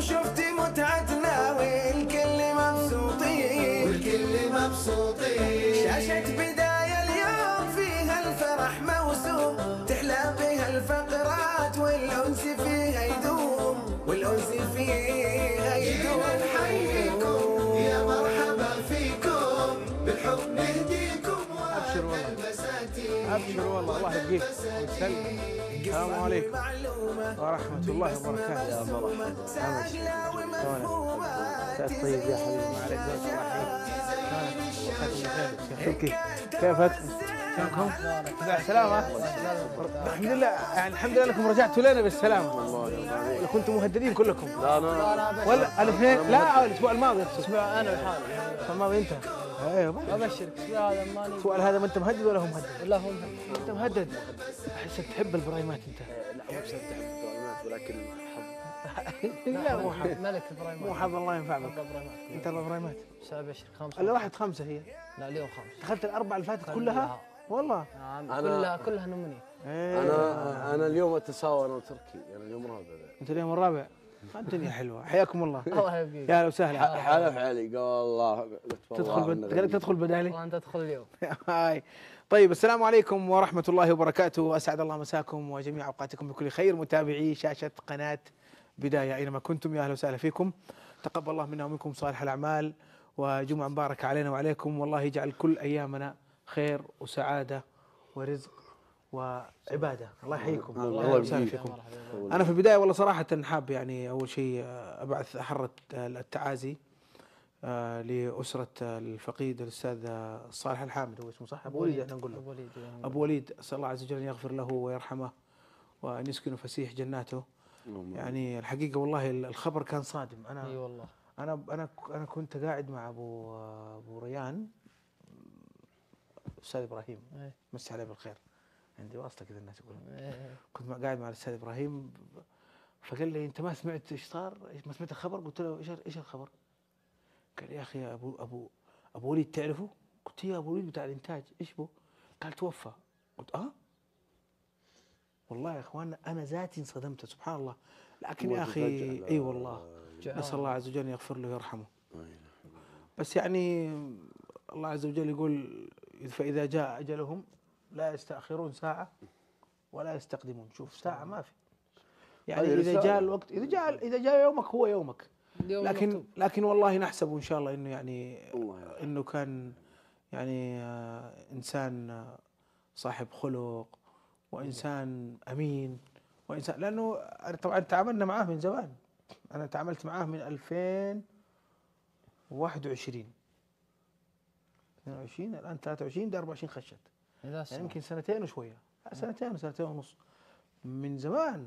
لو شفت متعتنا والكل مبسوطين. والكل مبسوطين. شاشة بداية اليوم فيها الفرح موسوم. تحلى بها الفقرات والأنس فيها يدوم. والأنس فيها جينا يدوم نحييكم يا مرحبا فيكم. ابشر والله الله يبقيك السلام عليكم ورحمة الله وبركاته يا سهلة ومفهومة مساك طيب يا حبيبي ما عليك كيف كيفك؟ كيفكم؟ بعد سلامة؟ الحمد لله يعني الحمد لله انكم رجعتوا لنا بالسلامة ولا كنتم مهددين كلكم؟ لا أنا ولا الاثنين لا الأسبوع الماضي اسمع أنا لحالي الأسبوع الماضي انت أيوه أبشرك السؤال هذا؟ ماني السؤال هذا ما أنت مهدد ولا هو مهدد؟ لا هم أنت مهدد؟ احسك تحب البرايمات أنت. لا مو بسبب تحب الدعوات ولكن حظ. لا مو حظ ملك إبراهيم مو حظ الله ينفع بك إبراهيم أنت الابرايمات أبشرك؟ خمسة. اللي راحت خمسة هي. لا اليوم خمسة. دخلت الأربعة اللي فاتت كلها؟ والله. نعم أنا- كلها كلها نمني إيه. أنا أنا اليوم أتساوى أنا وتركي أنا اليوم رابع. أنت اليوم الرابع. الدنيا حلوة. حياكم الله. الله يبقيك يا أهلا وسهلا. حلف علي قال والله تدخل قال لك. تدخل بدالي؟ وانت تدخل اليوم. هاي. طيب السلام عليكم ورحمة الله وبركاته. أسعد الله مساكم وجميع أوقاتكم بكل خير. متابعي شاشة قناة بداية أينما كنتم. يا أهلا وسهلا فيكم. تقبل الله منا ومنكم صالح الأعمال. وجمعة مباركة علينا وعليكم. والله يجعل كل أيامنا خير وسعادة ورزق. وعبادة. الله يحييكم. الله يبقيك. فيكم. أنا في البداية والله صراحة حاب يعني أول شيء آه، أبعث أحرة آه، التعازي آه، لأسرة الفقيد الأستاذ صالح الحامد. هو اسمه صح؟ أبو وليد إحنا نقول له. أبو وليد يعني. أبو وليد اسال الله عز وجل أن يغفر له ويرحمه وأن يسكنه فسيح جناته. يعني الحقيقة والله الخبر كان صادم. أنا أي والله. أنا أنا أنا كنت قاعد مع أبو أبو ريان أستاذ إبراهيم. إيه. مسي عليه بالخير. عندي واسطة كذا الناس يقولون إيه. كنت مع- قاعد مع الأستاذ إبراهيم فقال لي أنت ما سمعت إيش صار؟ ما سمعت الخبر؟ قلت له إيش إيش الخبر؟ قال يا أخي ابو ابو أبو وليد تعرفه؟ قلت يا أبو وليد بتاع الإنتاج إيش بو؟ قال توفى قلت آه والله يا اخوان أنا ذاتي انصدمت سبحان الله لكن يا أخي إي والله. نسأل الله عز وجل يغفر له ويرحمه. بس يعني الله عز وجل يقول فإذا جاء أجلهم لا يستأخرون ساعة ولا يستقدمون شوف ساعة ما في يعني إذا. جاء الوقت إذا جاء إذا جاء يومك هو يومك لكن. لكن والله نحسبه إن شاء الله إنه يعني الله يرحمه. إنه كان يعني آه، إنسان آه، صاحب خلق وإنسان أمين وإنسان لأنه أنا طبعا تعاملنا معاه من زمان أنا تعاملت معاه من 2021 22 الآن 23 ده 24 خشت يعني. يمكن سنتين وشوية لا، سنتين سنتين ونص من زمان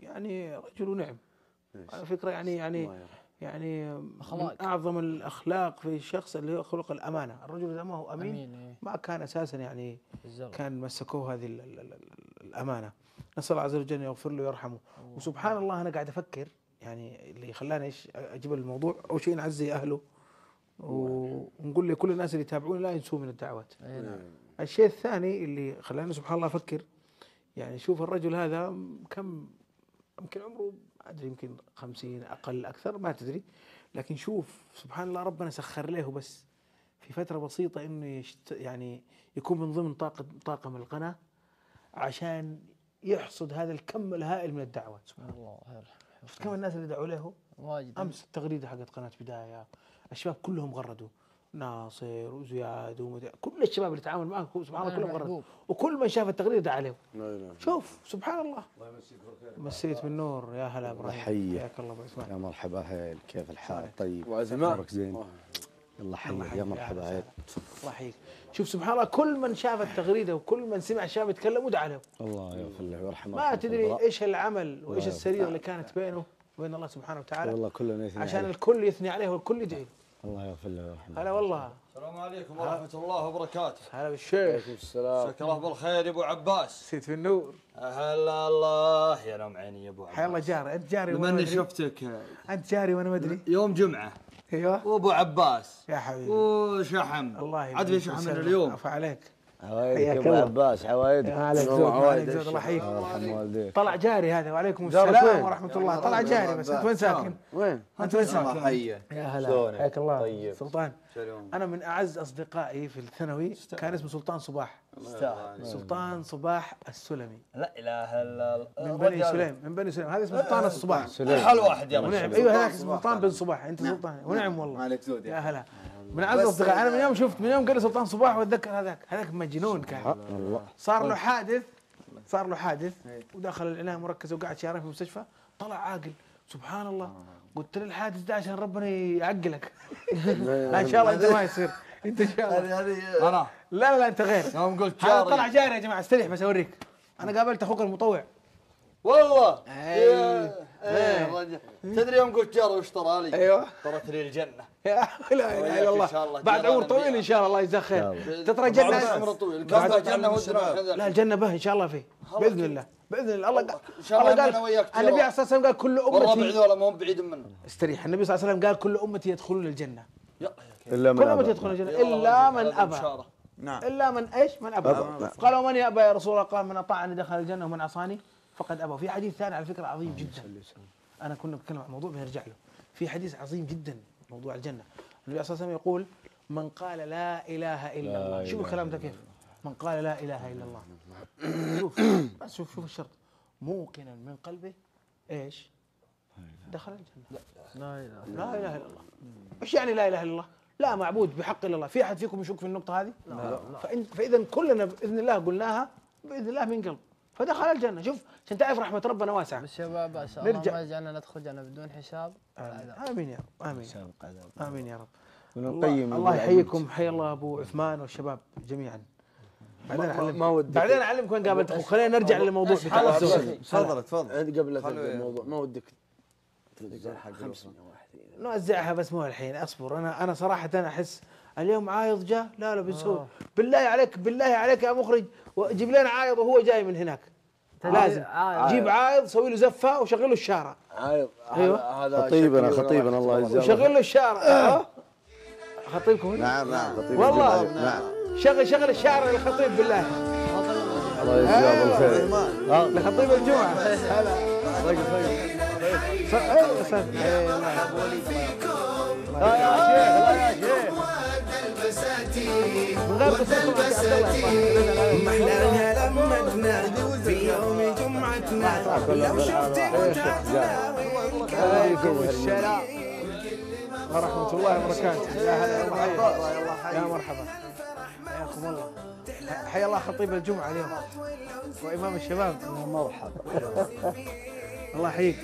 يعني رجل نعم إيش. على فكرة يعني يعني. يعني من أخلاق. أعظم الأخلاق في الشخص اللي هو خلق الأمانة الرجل إذا ما هو أمين, أمين إيه. ما كان أساسا يعني بالزبط. كان مسكوه هذه ال- ال- ال- الأمانة نسأل الله عز وجل أن يغفر له ويرحمه وسبحان الله أنا قاعد أفكر يعني اللي خلاني إيش أجيب الموضوع أول شيء نعزي أهله و- ونقول لكل الناس اللي يتابعون لا ينسوا من الدعوات إيه نعم. الشيء الثاني اللي خلاني سبحان الله أفكر يعني شوف الرجل هذا كم يمكن عمره ما أدري يمكن خمسين أقل أكثر ما تدري. لكن شوف سبحان الله ربنا سخر له بس في فترة بسيطة إنه يشت يعني يكون من ضمن طاقم طاقم القناة عشان يحصد هذا الكم الهائل من الدعوات سبحان الله شفت كم الناس اللي دعوا له؟ واجد. أمس التغريدة حقت قناة بداية. الشباب كلهم غردوا. ناصر وزياد ومدري كل الشباب اللي تعامل معه سبحان الله كلهم محبوب. وكل من شاف التغريده دعا له لا إله إلا شوف سبحان الله. مسيت بالنور يا هلا إبراهيم. حياك الله أبو عثمان يا مرحبا هيل كيف الحال؟ طيب. وعزماء زين؟ الله. يلا الله حيك يحييك، يا مرحبا هيل. الله يحييك. شوف سبحان الله كل من شاف التغريده وكل من سمع الشباب يتكلموا دعا له الله يغفر له ويرحمه. ما تدري الله. إيش العمل وإيش الله السريره. اللي كانت بينه وبين الله سبحانه وتعالى. والله كلنا يثني عشان عليه. الكل يثني عليه والكل يدعي. له. الله يغفر له ويرحمه. هلا والله. السلام عليكم ورحمة الله وبركاته. هلا بالشيخ. عليكم السلام. مساك الله بالخير يا أبو عباس. مسيت بالنور هلا الله. يا نوم عيني يا أبو عباس. حيا الله جاري. أنت جاري لما وأنا اني مدري شفتك؟ أنت جاري وأنا ما أدري. يوم جمعة. أيوه. وأبو عباس. يا حبيبي. وشحم الله عاد في شحم من اليوم؟ عفا عليك. عباس عوايدك يا عليك اللهم زود ما عليك عوايد زود الله يحييك. الله يرحم والديك طلع جاري هذا وعليكم السلام وين؟ ورحمة الله. طلع جاري بس أنت وين ساكن؟ وين؟ أنت وين ساكن؟ حية يا هلا؟ حياك الله. طيب. سلطان؟ أنا من أعز أصدقائي في الثانوي كان اسمه سلطان صباح. سلطان صباح السلمي. لا إله إلا الله. من بني سليم من بني سليم. هذا اسمه سلطان الصباح. حل واحد يا ونعم رجل أيوه هذاك اسمه سلطان بن صباح. أنت سلطان. ونعم والله. مالك زود يا هلا. من اعز اصدقائي أنا من يوم شفت من يوم قال لي سلطان صباح واتذكر هذاك. هذاك مجنون كان. صار له حادث. صار له حادث. ودخل العنايه المركزه وقعد شهرين في المستشفى. طلع عاقل. سبحان الله. قلت له الحادث ده عشان ربنا يعقلك. لا إن شاء الله أنت ما يصير. إنت إن شاء الله. أنا. لا لا لا أنت غير. يوم قلت هذا طلع جاري جاري يا جماعة. استريح بس أوريك. أنا قابلت أخوك المطوع. والله. يا- إيه رجل. تدري يوم قلت جاري واشترى لي؟ أيوه. اشترت لي الجنة. يا لا إله إلا الله. الله. بعد عمر طويل. إن شاء الله الله يجزاه خير تترى بعد جنة عمر طويل. بعد- كم جنه ودنا لا الجنة به إن شاء الله فيه. بإذن الله. بإذن الله. الله قال إن شاء الله الله أنا وياك قال النبي ترى. عليه الصلاه والسلام قال كل والربع امتي ذولا ما هم بعيد منه. استريح. النبي صلى الله عليه وسلم قال كل أمتي يدخلون الجنة. إلا من كل أمتي. يدخلون الجنة. إلا من أبى. نعم. إلا من إيش؟ من أبى. قال ومن يأبى يا رسول الله؟ قال من اطاعني دخل الجنة ومن عصاني. فقد أبى. في حديث ثاني على فكرة عظيم جدا. أنا كنا بنتكلم عن موضوع بنرجع له. في حديث عظيم جدا موضوع الجنة. النبي صلى الله عليه وسلم يقول من قال لا إله إلا لا الله. شوف إله الكلام ده كيف؟ من قال لا إله إلا الله. شوف بس شوف شوف الشرط. موقنا من قلبه إيش؟ دخل الجنة. لا إله لا إله إلا الله. إيش يعني لا إله إلا الله؟ لا معبود بحق إلا الله، في أحد فيكم يشك في النقطة هذه؟ لا. فإن فإذا كلنا بإذن الله قلناها بإذن الله من قلب، فدخل الجنة، شوف عشان تعرف رحمة ربنا واسعة. بس شباب عسى نرجع. الله ما يجعلنا ندخل جنة بدون حساب. آمين. يا رب، عذاب. آمين يا رب. من الله, القيم الله يحييكم. حي الله أبو عثمان والشباب جميعا. بعدين ما ودك. بعدين أعلمك وين قابلت أخوك، خلينا نرجع للموضوع. بتاع. تفضل. تفضل قبل الموضوع. ما ودك. تلقى حق 500 واحد. نوزعها بس مو الحين أصبر. أنا أنا صراحة أنا أحس اليوم عايض جاء لا لا بنسوي بالله عليك بالله عليك يا مخرج جيب لنا عايض وهو جاي من هناك. لازم. عايض. جيب عايض سوي له زفة وشغل له الشارع. عايض أيوة. هذا خطيبنا خطيبنا الله يجزاه وشغل له الشارع. أه؟ خطيبكم؟ نعم نعم خطيب والله. نعم. شغل شغل الشارع للخطيب بالله. الله يجزاه بالخير. آه. لخطيب الجمعة. هلا. أيوه صح اي الله لا يا شيخ يا شيخ. يا ما احلاها لمتنا في يوم جمعتنا. لو شفت متعتنا عليكم السلام ورحمة الله وبركاته يا هلا يا مرحبا. حياكم الله. حيا الله خطيب الجمعة اليوم. وإمام الشباب. مرحبا. الله يحييك.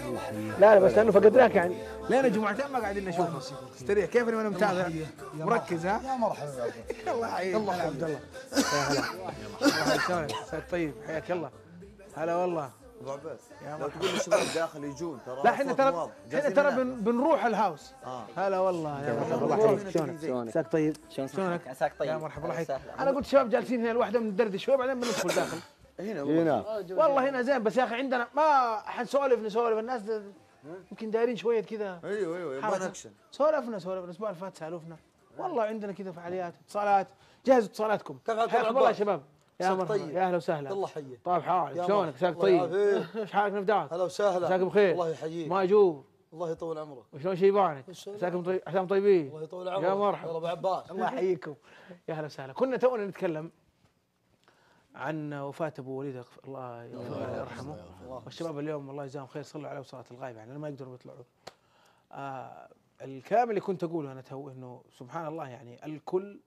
لا لا بس لأنه فقدناك يعني. لنا جمعتين ما قاعدين نشوفك استريح كيف وأنا متابع؟ مركز ها؟ يا مرحبا. الله يحييك. الله يا عبد الله. يا هلا الله يسلمك مساك طيب حياك الله. هلا والله. أبو عباس يا لو مرحبا تقول للشباب داخل يجون ترى لا إحنا ترى. إحنا ترى بنروح الهاوس. آه. هلا والله. يا مرحبا. الله يحييك. شلونك؟ مساك طيب. شلونك؟ عساك طيب. يا مرحبا الله يحييك. أنا قلت شباب جالسين هنا الواحده من الدردش شوي بعدين بندخل داخل. هنا هنا. والله هنا زين بس يا أخي عندنا ما حنسولف نسولف الناس يمكن دايرين شوية كذا. أيوه أيوه يبغى. اكشن سولفنا سولفنا. الأسبوع اللي فات سالفنا والله عندنا كذا فعاليات اتصالات. جهزوا اتصالاتكم. كيف حالك حياكم أبو الله يا؟ شباب. يا مرحبا. طيب. يا أهلا وسهلا. الله يحييك. طيب حالك شلونك؟ الله طيب. إيش حالك نفداك؟ هلا وسهلا. مساك بخير. الله يحييك. ماجور الله يطول عمرك. وشلون شيبانك مساكم طيب. عساكم طيبين. الله يطول عمرك. يا مرحبا. يا ابو عباس. الله يحييكم. يا أهلا وسهلا. كنا تونا نتكلم عن وفاة أبو وليد الله يغفر له. ويرحمه والشباب اليوم الله يجزاهم خير صلوا عليه صلاة الغائب يعني ما يقدروا يطلعوا آه الكلام اللي كنت أقوله أنا تو إنه سبحان الله يعني الكل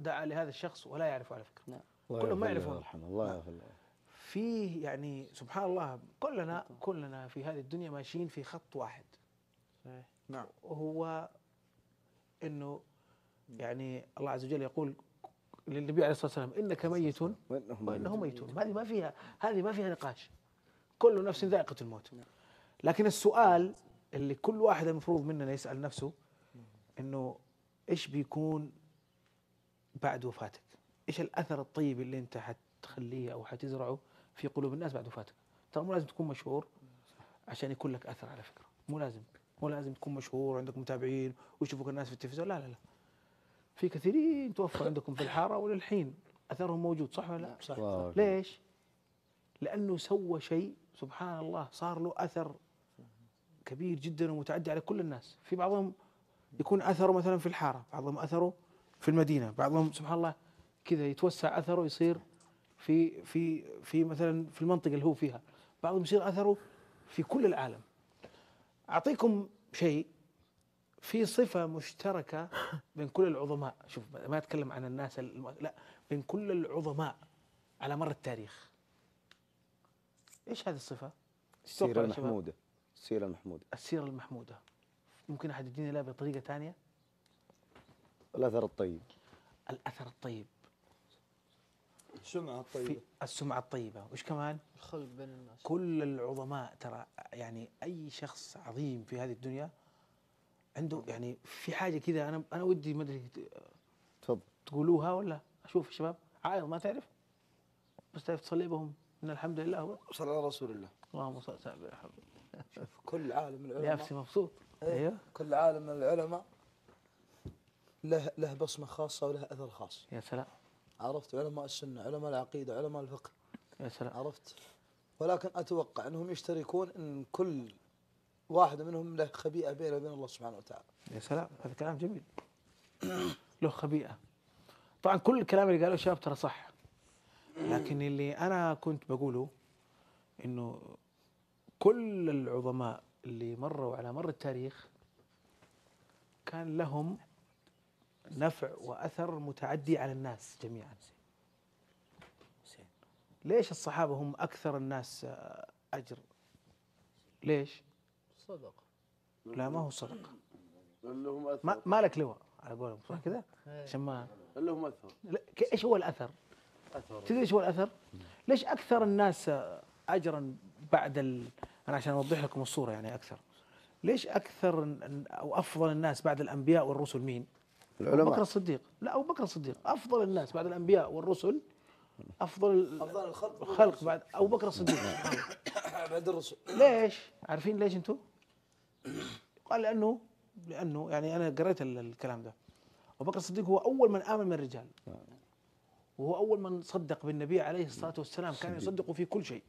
دعا لهذا الشخص ولا يعرفه على فكرة. الله كلهم ما يعرفون. ويرحمه. الله يغفر له. فيه يعني سبحان الله كلنا كلنا في هذه الدنيا ماشيين في خط واحد. نعم. وهو إنه يعني الله عز وجل يقول للنبي عليه الصلاة والسلام إنك ميت وإنهم ميتون. هذه ما فيها هذه ما فيها نقاش. كل نفس ذائقة الموت. لكن السؤال اللي كل واحد المفروض مننا يسأل نفسه إنه إيش بيكون بعد وفاتك؟ إيش الأثر الطيب اللي أنت حتخليه أو حتزرعه في قلوب الناس بعد وفاتك؟ ترى مو لازم تكون مشهور عشان يكون لك أثر على فكرة، مو لازم. مو لازم تكون مشهور وعندك متابعين ويشوفوك الناس في التلفزيون. لا لا لا. في كثيرين توفوا عندكم في الحارة وللحين أثرهم موجود صح ولا لا؟ صح ليش؟ لأنه سوى شيء سبحان الله صار له أثر كبير جدا ومتعدي على كل الناس، في بعضهم يكون أثره مثلا في الحارة، بعضهم أثره في المدينة، بعضهم سبحان الله كذا يتوسع أثره يصير في في في مثلا في المنطقة اللي هو فيها، بعضهم يصير أثره في كل العالم. أعطيكم شيء في صفة مشتركة بين كل العظماء، شوف ما أتكلم عن الناس الم... لا بين كل العظماء على مر التاريخ. إيش هذه الصفة؟ شباب. المحمودة السيرة المحمودة السيرة المحمودة. ممكن أحد يديني لها بطريقة ثانية؟ الأثر الطيب الأثر الطيب سمعة في طيبة السمعة الطيبة، وش كمان؟ الخلق بين الناس كل العظماء ترى يعني أي شخص عظيم في هذه الدنيا عنده يعني في حاجة كذا أنا أنا ودي ما أدري تفضل. تقولوها ولا أشوف يا شباب عايض ما تعرف؟ بس تعرف تصلي بهم؟ إن الحمد لله. صلى على رسول الله. اللهم صل وسلم على محمد. كل عالم من العلماء نفسي مبسوط. إيه. أيوه. كل عالم من العلماء له له بصمة خاصة وله أثر خاص. يا سلام. عرفت علماء السنة علماء العقيدة علماء الفقه. يا سلام. عرفت؟ ولكن أتوقع أنهم يشتركون أن كل واحد منهم له خبيئة بينه وبين الله سبحانه وتعالى. يا سلام هذا كلام جميل. له خبيئة. طبعا كل الكلام اللي قاله الشباب ترى صح. لكن اللي أنا كنت بقوله إنه كل العظماء اللي مروا على مر التاريخ كان لهم نفع وأثر متعدي على الناس جميعا. ليش الصحابة هم أكثر الناس أجر؟ ليش؟ صدق لا ما هو صدق اللي هم أثر ما, ما لك لواء على قولهم صح كذا إيه. عشان ما اللي هم أثر لا، إيش هو الأثر؟ تدري إيش هو الأثر؟ ليش أكثر الناس أجرا بعد ال... أنا عشان أوضح لكم الصورة يعني أكثر ليش أكثر ال- أو أفضل الناس بعد الأنبياء والرسل مين؟ أبو بكر العلماء الصديق لا أبو بكر الصديق أفضل الناس بعد الأنبياء والرسل أفضل أفضل الخلق الخلق بعد أبو بكر الصديق. بعد الرسل ليش؟ عارفين ليش أنتم؟ قال لأنه لأنه يعني أنا قريت ال- الكلام ده. أبو بكر الصديق هو أول من آمن من الرجال. وهو أول من صدق بالنبي عليه الصلاة والسلام كان يصدق في كل شيء.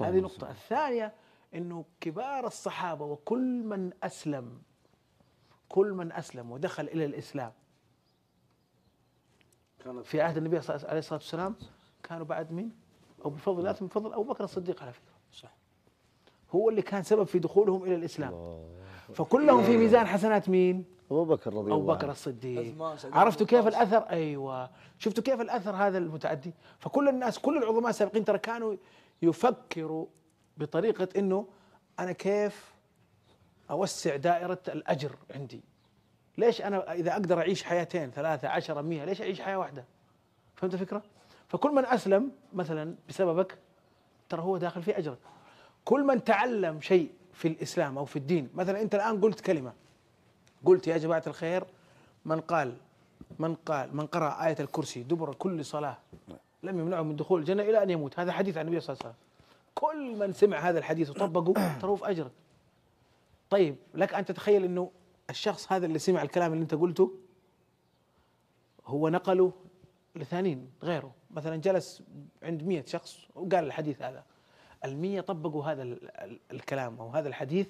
هذه نقطه الثانية إنه كبار الصحابة وكل من أسلم كل من أسلم ودخل إلى الإسلام. كانت في عهد النبي عليه الصلاة والسلام كانوا بعد مين؟ أو بفضل الله من فضل أبو بكر الصديق على فكرة. صح هو اللي كان سبب في دخولهم إلى الإسلام فكلهم في ميزان حسنات مين؟ أبو بكر رضي الله ابو بكر عنه الصديق عثمان، سعيد عرفتوا كيف. الأثر؟ أيوه شفتوا كيف الأثر هذا المتعدي؟ فكل الناس كل العظماء السابقين ترى كانوا يفكروا بطريقة إنه أنا كيف أوسع دائرة الأجر عندي؟ ليش أنا إذا أقدر أعيش حياتين ثلاثة عشرة مية ليش أعيش حياة واحدة؟ فهمت الفكرة؟ فكل من أسلم مثلا بسببك ترى هو داخل في أجرك. كل من تعلم شيء في الإسلام أو في الدين، مثلا أنت الآن قلت كلمة قلت يا جماعة الخير من قال من قال من قرأ آية الكرسي دبر كل صلاة لم يمنعه من دخول الجنة إلى أن يموت. هذا حديث عن النبي صلى الله عليه وسلم. كل من سمع هذا الحديث وطبقه ترى في أجرك. طيب لك أن تتخيل أنه الشخص هذا اللي سمع الكلام اللي أنت قلته هو نقله لثانيين غيره. مثلا جلس عند مية شخص وقال الحديث هذا. المية طبقوا هذا ال- ال- الكلام أو هذا الحديث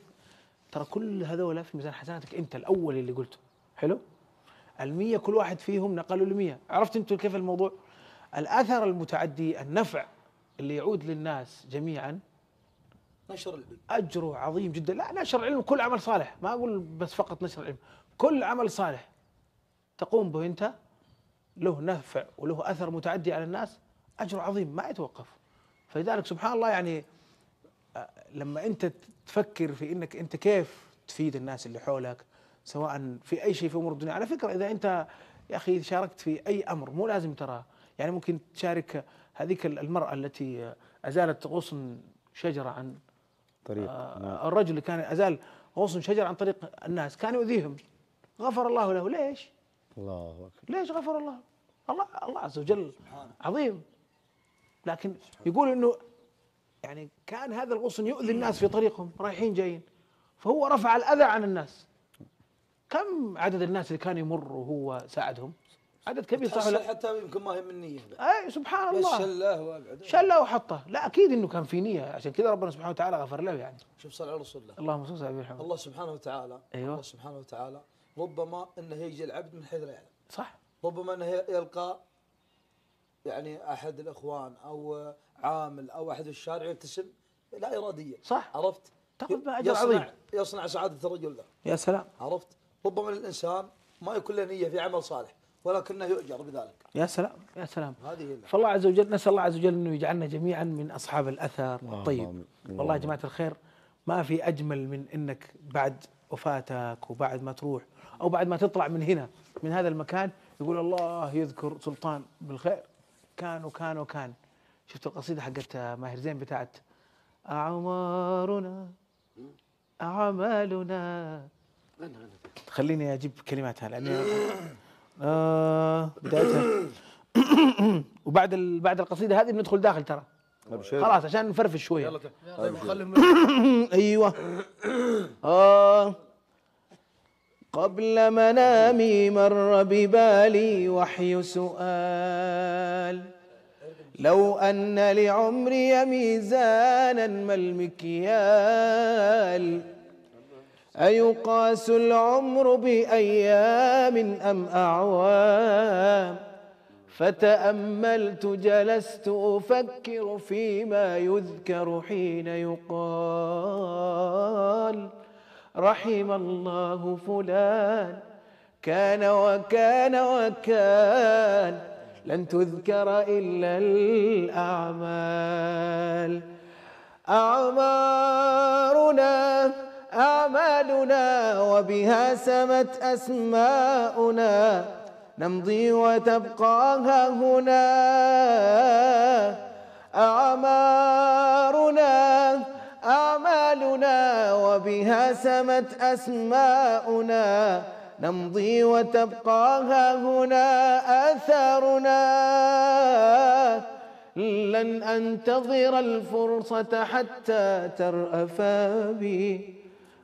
ترى كل هذول في ميزان حسناتك أنت الأول اللي قلته. حلو؟ المية كل واحد فيهم نقلوا المية عرفت أنتم كيف الموضوع؟ الأثر المتعدي النفع اللي يعود للناس جميعا نشر العلم. أجره عظيم جدا. لا نشر العلم كل عمل صالح. ما أقول بس فقط نشر العلم. كل عمل صالح تقوم به أنت له نفع وله أثر متعدي على الناس أجره عظيم ما يتوقف. فلذلك سبحان الله يعني آه، لما أنت تفكر في أنك أنت كيف تفيد الناس اللي حولك سواء في أي شيء في أمور الدنيا. على فكرة إذا أنت يا أخي شاركت في أي أمر مو لازم ترى. يعني ممكن تشارك هذيك المرأة التي أزالت غصن شجرة عن طريق آه، نعم. الرجل اللي كان أزال غصن شجر عن طريق الناس كان يؤذيهم. غفر الله له. ليش؟ الله أكبر. ليش غفر الله؟ الله الله عز وجل عظيم. لكن يقول إنه يعني كان هذا الغصن يؤذي الناس في طريقهم رايحين جايين. فهو رفع الأذى عن الناس. كم عدد الناس اللي كان يمر وهو ساعدهم؟ عدد كبير صح؟ حتى يمكن ما هي من نية أي سبحان بس الله. شله وابعد شله وحطه. لا أكيد إنه كان في نية. عشان كذا ربنا سبحانه وتعالى غفر له يعني. شوف صل على رسول الله. اللهم صل على محمد. الله سبحانه وتعالى أيوة. الله سبحانه وتعالى ربما إنه يجي العبد من حيث لا يعلم. صح. ربما إنه يلقى يعني أحد الإخوان أو عامل أو أحد الشارع يبتسم لا اراديا صح. عرفت؟ تاخذ بها أجر يصنع عظيم. يصنع سعادة الرجل ذا يا سلام. عرفت؟ ربما الإنسان ما يكون له نية في عمل صالح ولكنه يؤجر بذلك. يا سلام. يا سلام. هذه هي فالله عز وجل نسأل الله عز وجل انه يجعلنا جميعا من أصحاب الأثر. الطيب. والله يا جماعة الخير ما في أجمل من إنك بعد وفاتك وبعد ما تروح أو بعد ما تطلع من هنا من هذا المكان يقول الله يذكر سلطان بالخير. كان وكان وكان. شفت القصيدة حقت ماهر زين بتاعت أعمارنا أعمالنا. خليني أجيب كلماتها لأني آه بدايتها. وبعد. بعد القصيدة هذه بندخل داخل ترى. ابشر خلاص عشان نفرفش شوية. طيب. خلي أيوه. آه. قبل منامي مر ببالي وحي سؤال. لو أن لعمري ميزانا ما المكيال. أيقاس العمر بأيام أم أعوام؟ فتأملت جلست أفكر فيما يذكر حين يقال. رحم الله فلان. كان وكان وكان لن تذكر إلا الأعمال. أعمارنا أعمالنا وبها سمت أسماؤنا. نمضي وتبقى ها هنا. أعمارنا أعمالنا وبها سمت أسماؤنا نمضي وتبقى هنا آثارنا. لن أنتظر الفرصة حتى ترأف بي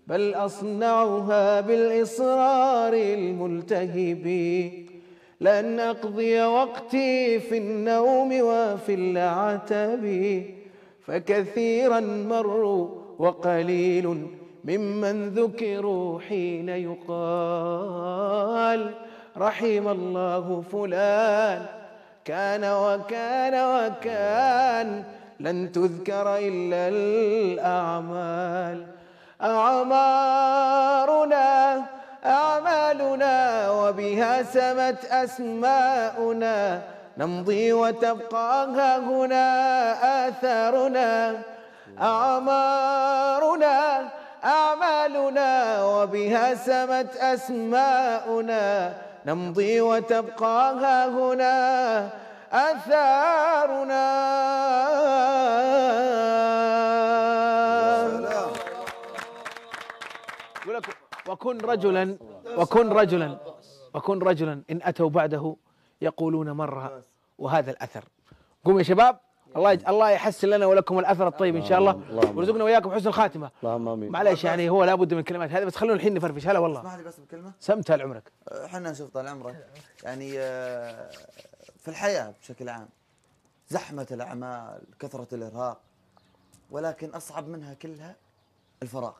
بل أصنعها بالإصرار الملتهب. لن أقضي وقتي في النوم وفي العتب فكثيرا مروا وقليل ممن ذكروا حين يقال رحم الله فلان كان وكان وكان لن تذكر إلا الأعمال. أعمارنا أعمالنا وبها سمت أسماؤنا. نمضي وتبقى هنا آثارنا. أعمارنا أعمالنا وبها سمت أسماؤنا. نمضي وتبقى ها هنا لك وكن رجلا وكن رجلا وكن رجلا إن أتوا بعده يقولون مرة وهذا الأثر. قوم يا شباب الله يج... الله يحسن لنا ولكم الأثر الطيب إن شاء الله. ويرزقنا وإياكم حسن الخاتمة. اللهم آمين. معليش يعني هو لابد من الكلمات هذه بس خلونا الحين نفرفش. هلا والله. اسمح لي بس بكلمة. سمتها لعمرك إحنا نشوف طال عمرك. يعني آه، في الحياة بشكل عام زحمة الأعمال كثرة الإرهاق ولكن أصعب منها كلها الفراغ.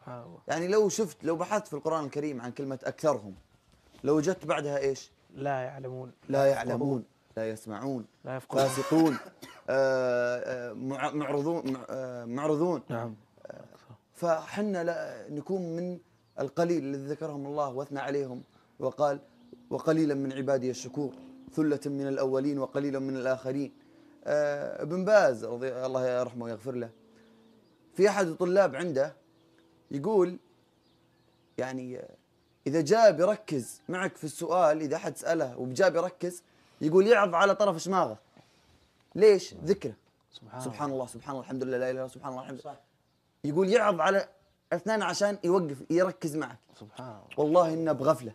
سبحان الله. يعني لو شفت لو بحثت في القرآن الكريم عن كلمة أكثرهم لو وجدت بعدها إيش؟ لا يعلمون. لا يعلمون. لا يسمعون لا يفقهون. فاسقون آه، آه، مع- معرضون مع- آه، معرضون. نعم. فحنا لا نكون من القليل الذي ذكرهم الله واثنى عليهم وقال وقليلا من عبادي الشكور ثلة من الأولين وقليلا من الآخرين. ابن باز رضي الله يرحمه ويغفر له في أحد الطلاب عنده يقول يعني إذا جاء بيركز معك في السؤال إذا أحد سأله وجاء بيركز يقول يعض على طرف شماغه. ليش؟ ذكره. سبحان, سبحان الله سبحان الله الحمد لله لا إله إلا الله سبحان الله الحمد لله. يقول يعض على اثنان عشان يوقف يركز معك. سبحان الله. والله إنه بغفلة.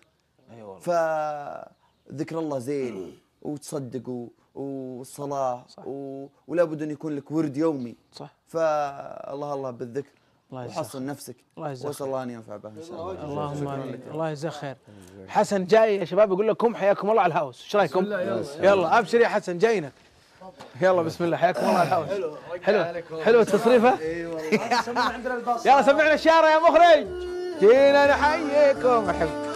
أي والله. فذكر الله زين وتصدق و- والصلاه و... ولا بد أن يكون لك ورد يومي. صح. فالله الله بالذكر. الله وحصن نفسك. الله يجزاك واسال الله ان ينفع بها إن شاء الله. اللهم آمين. الله يجزاك خير. حسن جاي يا شباب يقول لكم حياكم الله على الهاوس إيش رأيكم؟ يلا. أبشر يا حسن جاينا. يلا بسم الله حياكم الله على الهاوس حلو حلو التصريفة؟ يلا سمعنا الشارع يا مخرج. جينا نحييكم. احب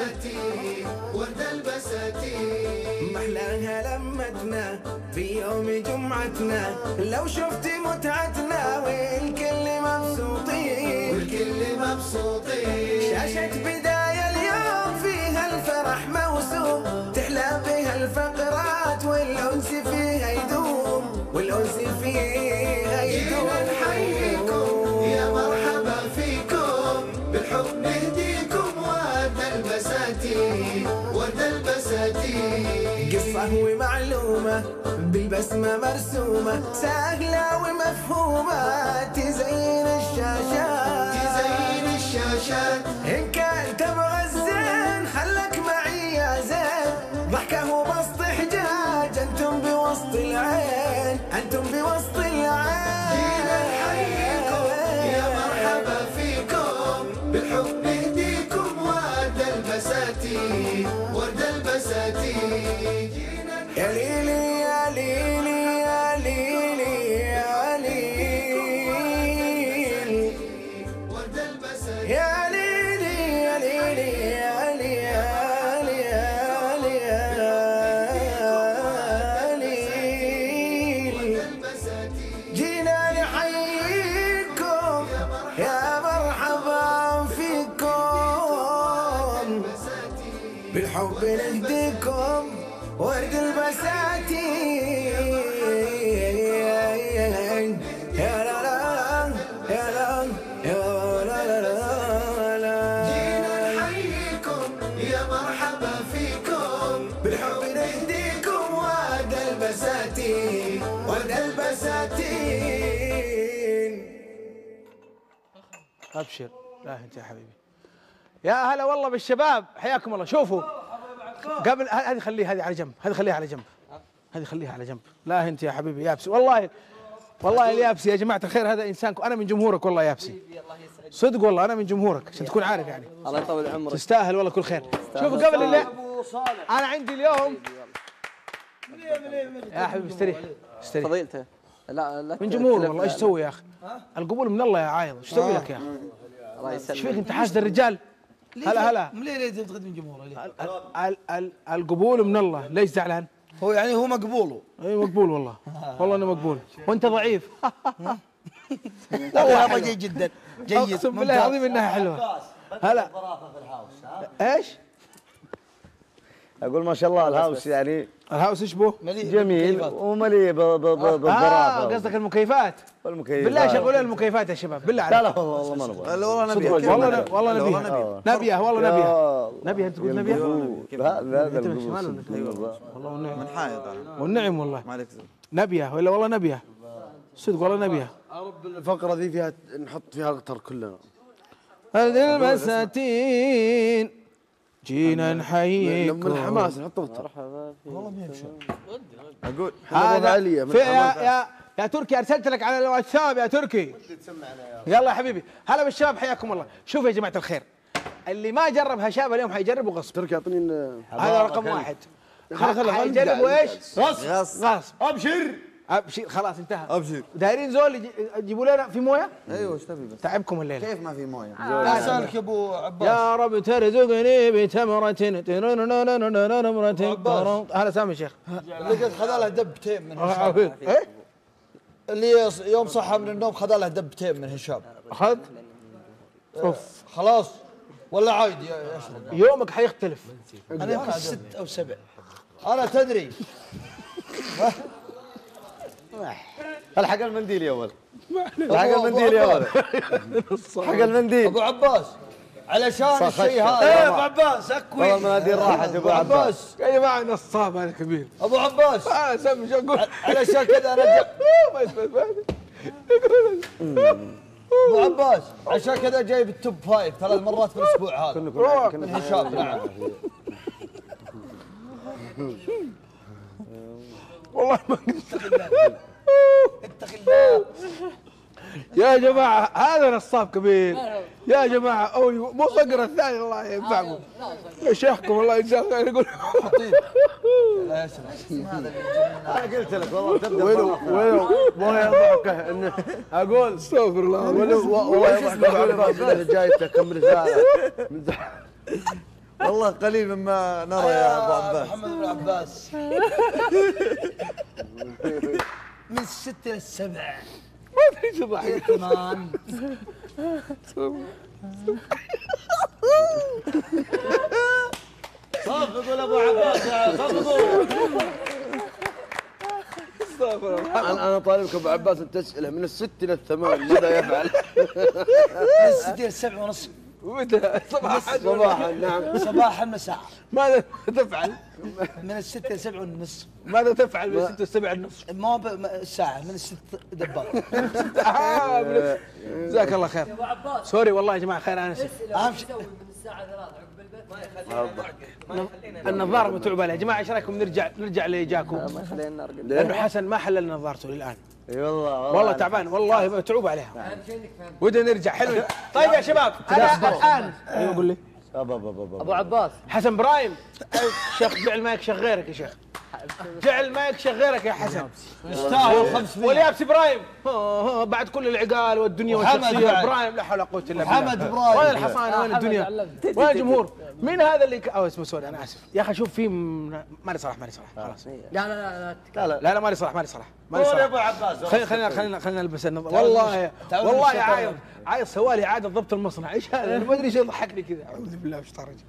ورد البساتين ورد البساتين محلاها لمتنا في يوم جمعتنا. لو شفت متعتنا والكل مبسوطين والكل مبسوطين شاشة بداية اليوم فيها الفرح موسوم. تحلى بها الفقرات والأنس فيها يدوم. والأنس فيها يدوم. جينا نحييكم يا مرحبا فيكم. بالحب ورد البساتين قصة ومعلومة بالبسمة مرسومة سهلة ومفهومة تزين الشاشات. تزين الشاشات. أبشر. لا أنت يا حبيبي. يا هلا والله بالشباب. حياكم الله. شوفوا. قبل هذه خليها هذه على جنب. هذه خليها على جنب. هذه خليها على جنب. لا أنت يا حبيبي يابسي. والله والله اليابسي يا جماعة الخير هذا انسان أنا من جمهورك والله يابسي. صدق والله أنا من جمهورك عشان تكون عارف يعني. الله يطول عمرك. تستاهل والله كل خير. شوفوا قبل اللي أنا عندي اليوم يا حبيبي استريح استريح فضيلته. لا لا من جمهور تلف- والله إيش تسوي يا أخي؟ القبول من الله يا عايض إيش تسوي لك يا أخي؟ الله إيش فيك يسلمك. أنت حاسد الرجال هلا هلا. ليه ليه تنتقد من جمهوره ليه؟ القبول من الله. ليش زعلان؟ هو يعني هو مقبوله أي مقبول والله. والله انه مقبول. وأنت ضعيف. والله هذا جيد جدا. جيد. أقسم بالله العظيم إنها حلوة. هلا. إيش؟ أقول ما شاء الله الهاوس يعني الهاوس إيش بو؟ جميل. ومليء ب- ب- ب- آه بالظرافه قصدك المكيفات؟ والمكيفات. بالله شغلوا المكيفات يا شباب بالله لا عليك. لا والله ما نبغى. والله صدق نبي والله والله نبيها. نبيه والله نبيه نبيه أنت تقول نبيه؟ لا لا أنت من؟ والله. والنعم من حايط أنا. والنعم والله. ما عليك. نبيه ولا والله نبيه صدق والله نبيه الفقرة ذي فيها نحط فيها القطر كلنا. هذه المساتين. جينا نحييكم. من الحماس نحط قطر أقول هذا هذا عليا من في يا يا يا تركي أرسلت لك على الواتساب يا تركي. يلا يا حبيبي. هلا بالشباب حياكم الله. شوفوا يا جماعة الخير. اللي ما جرب هشابه اليوم حيجربه غصب. تركي أعطيني هذا رقم واحد. خلاص خلاص حيجربوا إيش؟ غص غصب. أبشر. ابشر خلاص انتهى. ابشر دايرين زول يجي- يجيبوا لنا في موية؟ أيوه إيش تبي بس؟ تعبكم الليلة. كيف ما في موية؟ اسالك يا أبو عباس. يا رب ترزقني بتمرة. تمرة هلا سامي شيخ. اللي قد خذ له دبتين من هشام. عافيك. إيه؟ اللي يوم صحى من النوم خذ له دبتين من هشام. اخذ أوف. خلاص. ولا يشرب يومك حيختلف. أنا يمكن ست أو سبع. أنا تدري. الحق المنديل يا ولد. الحق المنديل يا عباس. ولد حق المنديل. أبو عباس علشان الشيء. هذا. يا أبو عباس والله اكوي المناديل راحت يا أبو عباس. يا جماعة نصاب هذا كبير. أبو عباس. آه سامي شو أقول؟ علشان كذا أنا أبو عباس عشان كذا جايب التوب فايف ثلاث مرات في الأسبوع هذا. كنا كنا الهشام نعم والله ما اتق الله. يا جماعة هذا نصاب كبير. يا جماعة أو مو صقر الثاني الله ينفعكم. يا شيخكم الله يجزاه خير يقول. لا يسلم هذا أنا قلت لك والله تبدأ وينو بالرفع. وينو ما يضحكه انه أقول. استغفر الله. وينو والله يضحك ابو عباس انه جايته كم زح- والله قليل مما نرى يا أبو عباس. محمد بن عباس. من الستة للسبع ما ادري إيش الضحك ثمان. صفقوا لأبو عباس يا صفقوا استغفر الله أنا أنا طالبك أبو عباس أن تسأله من الست إلى الثمان ماذا يفعل؟ من الستة للسبع ونصف. متى صباحا صباحا نعم. صباحا مساء ماذا تفعل؟ من الستة للسبع والنصف. ماذا تفعل من ستة وسبع النصف؟ ما ب... ما- ساعة من الست دبار من- جزاك الله خير. سوري والله يا جماعة خير أنا اسف اهم شيء النظاره متعوب عليها يا جماعة إيش رأيكم؟ نرجع نرجع لجاكو لأنه حسن ما حلل نظارته للآن. إي والله والله. تعبان. والله متعوب عليها. ودنا نرجع. حلو. طيب يا شباب أنا الان أيوه قول لي. أبا أبا أبا أبو عباس. حسن برايم شيخ جعل مايك شغيرك يا شيخ. جعل مايك شغيرك يا حسن. يستاهل 500 واليابس إبراهيم. آه، آه، بعد كل العقال والدنيا بعد. إبراهيم لا حول ولا قوة إلا بالله. محمد إبراهيم. وين الحصانه وين محمد الدنيا. وين الجمهور؟ مين هذا اللي ك... أو اسمه سوري أنا آسف. يا أخي شوف في م- مالي صلاح مالي صلاح خلاص. لا لا لا لا لا لا لا مالي صلاح مالي صلاح مالي قول يا صلاح. أبو عباس خلينا خلينا خلينا خلينا نلبس النظاره والله والله الشيطان. عايض عايض سوالي عاده ضبط المصنع إيش هذا؟ ما أدري إيش يضحكني كذا. أعوذ بالله الشيطان الرجيم.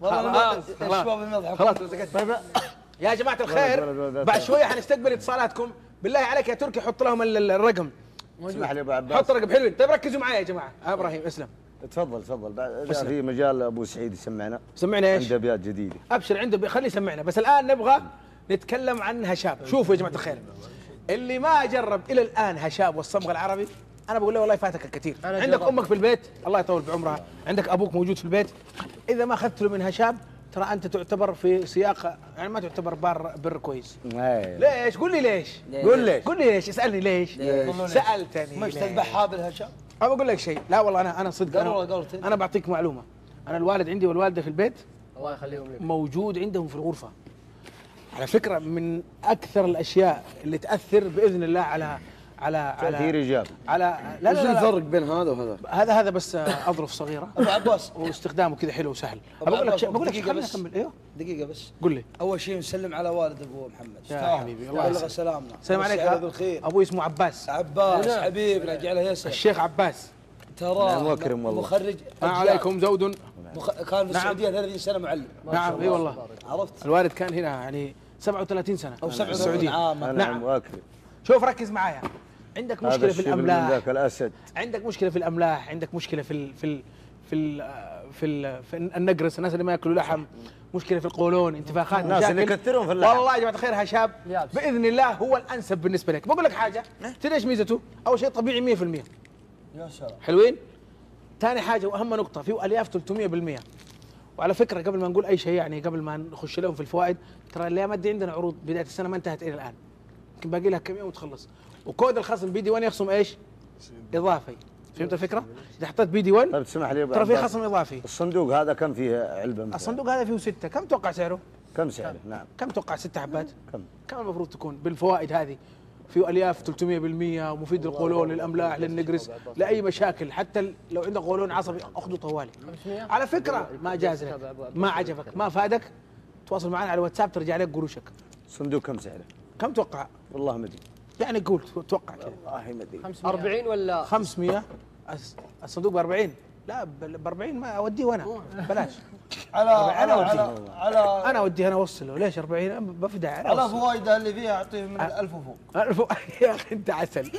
والله خلاص،. الشباب طيب يا جماعة الخير بعد شوية حنستقبل اتصالاتكم. بالله عليك يا تركي حط لهم ال- ال- الرقم. اسمح لي أبو عباس. حط رقم حلوين. طيب ركزوا معي يا جماعة. آه أبراهيم اسلم. تفضل تفضل. بعد. في مجال أبو سعيد يسمعنا. سمعنا إيش؟ عنده أبيات جديدة. أبشر عنده خليه يسمعنا. بس الآن نبغى نتكلم عن هشام. شوفوا يا جماعة الخير. اللي ما جرب إلى الآن هشام والصمغ العربي أنا بقول له والله فاتك الكثير. عندك. أمك في البيت؟ الله يطول بعمرها. عندك أبوك موجود في البيت؟ إذا ما أخذت له من هشام ترى أنت تعتبر في سياق يعني ما تعتبر بار بر كويس. إيه. ليش؟ قول لي ليش. قول ليش. قول لي ليش. اسألني ليش. سألتني مش ليش؟ تذبح أنا بقول لك شيء. لا والله أنا أنا صدق. تدري. أنا بعطيك معلومة. أنا الوالد عندي والوالدة في البيت الله يخليهم لك. موجود عندهم في الغرفة. على فكرة من أكثر الأشياء اللي تأثر بإذن الله على على تاثير على ايجابي على لا وش لا, لا, الفرق بين هذا وهذا؟ هذا هذا بس أظرف صغيرة. أبو عباس. واستخدامه كذا حلو وسهل. بقول لك بقول لك دقيقة خليني بس. أكمل. أيوه. دقيقة بس. قول لي. أول شيء نسلم على والد ابو محمد. يا. حبيبي، الله بلغ يسلمك. سلامنا. السلام عليك. بالخير. أبوي اسمه عباس. عباس حبيبنا جعله يسر الشيخ عباس. ترى نعم، أكرم والله. مخرج أجيال. عليكم زود. مخ... كان في نعم. السعودية 30 سنة معلم. نعم أي والله. عرفت؟ الوالد كان هنا يعني 37 سنة. أو في 37 السعودية عام نعم. نعم. واكرم شوف ركز معايا. عندك هذا مشكلة في الأملاح. ذاك الأسد. عندك مشكلة في الأملاح عندك مشكلة في ال في ال في ال في, ال في النقرس الناس اللي ما يأكلوا لحم. مشكلة في القولون انتفاخات الناس اللي. يكثرون في اللحم. والله يا جماعة الخير هشام. بإذن الله هو الأنسب بالنسبة لك. بقول لك حاجة تدري إيش ميزته؟ أول شيء طبيعي 100% يا سلام. حلوين؟ ثاني حاجة وأهم نقطة فيه الياف 300% وعلى فكرة قبل ما نقول أي شيء يعني قبل ما نخش لهم في الفوائد ترى الأيام دي عندنا عروض بداية السنة ما انتهت إلى الآن. يمكن باقي لها كم يوم وتخلص. وكود الخصم بي دي 1 يخصم إيش؟ إضافي. فهمت الفكرة؟ إذا حطيت بي دي 1 طيب تسمح لي ترى في. خصم إضافي. الصندوق هذا كم فيه علبة مثلاً؟ الصندوق هذا فيه ستة. كم توقع سعره؟ كم سعره؟ نعم. كم توقع ستة حبات؟ كم؟ كم المفروض تكون؟ بالفوائد هذه؟ فيه ألياف 300% ومفيد للقولون للأملاح للنقرس لأي مشاكل. حتى لو عندك قولون عصبي أخذه طوالي. 500 على فكرة ما جاز لك ما عجبك. ما فادك؟ تواصل معنا على الواتساب ترجع لك قروشك. صندوق كم سعره؟ كم توقع؟ والله ما أدري. يعني قول توقع كذا والله ما أدري. 40 ولا؟ 500 الس- الصندوق ب 40 لا ب 40 ما أوديه أنا بلاش. على على أنا على على أنا أوديه أنا أوصله. ليش 40 بفدع على أوصله. فوائدها اللي فيها أعطيه من الألف وفوق. ألف يا أخي أنت عسل.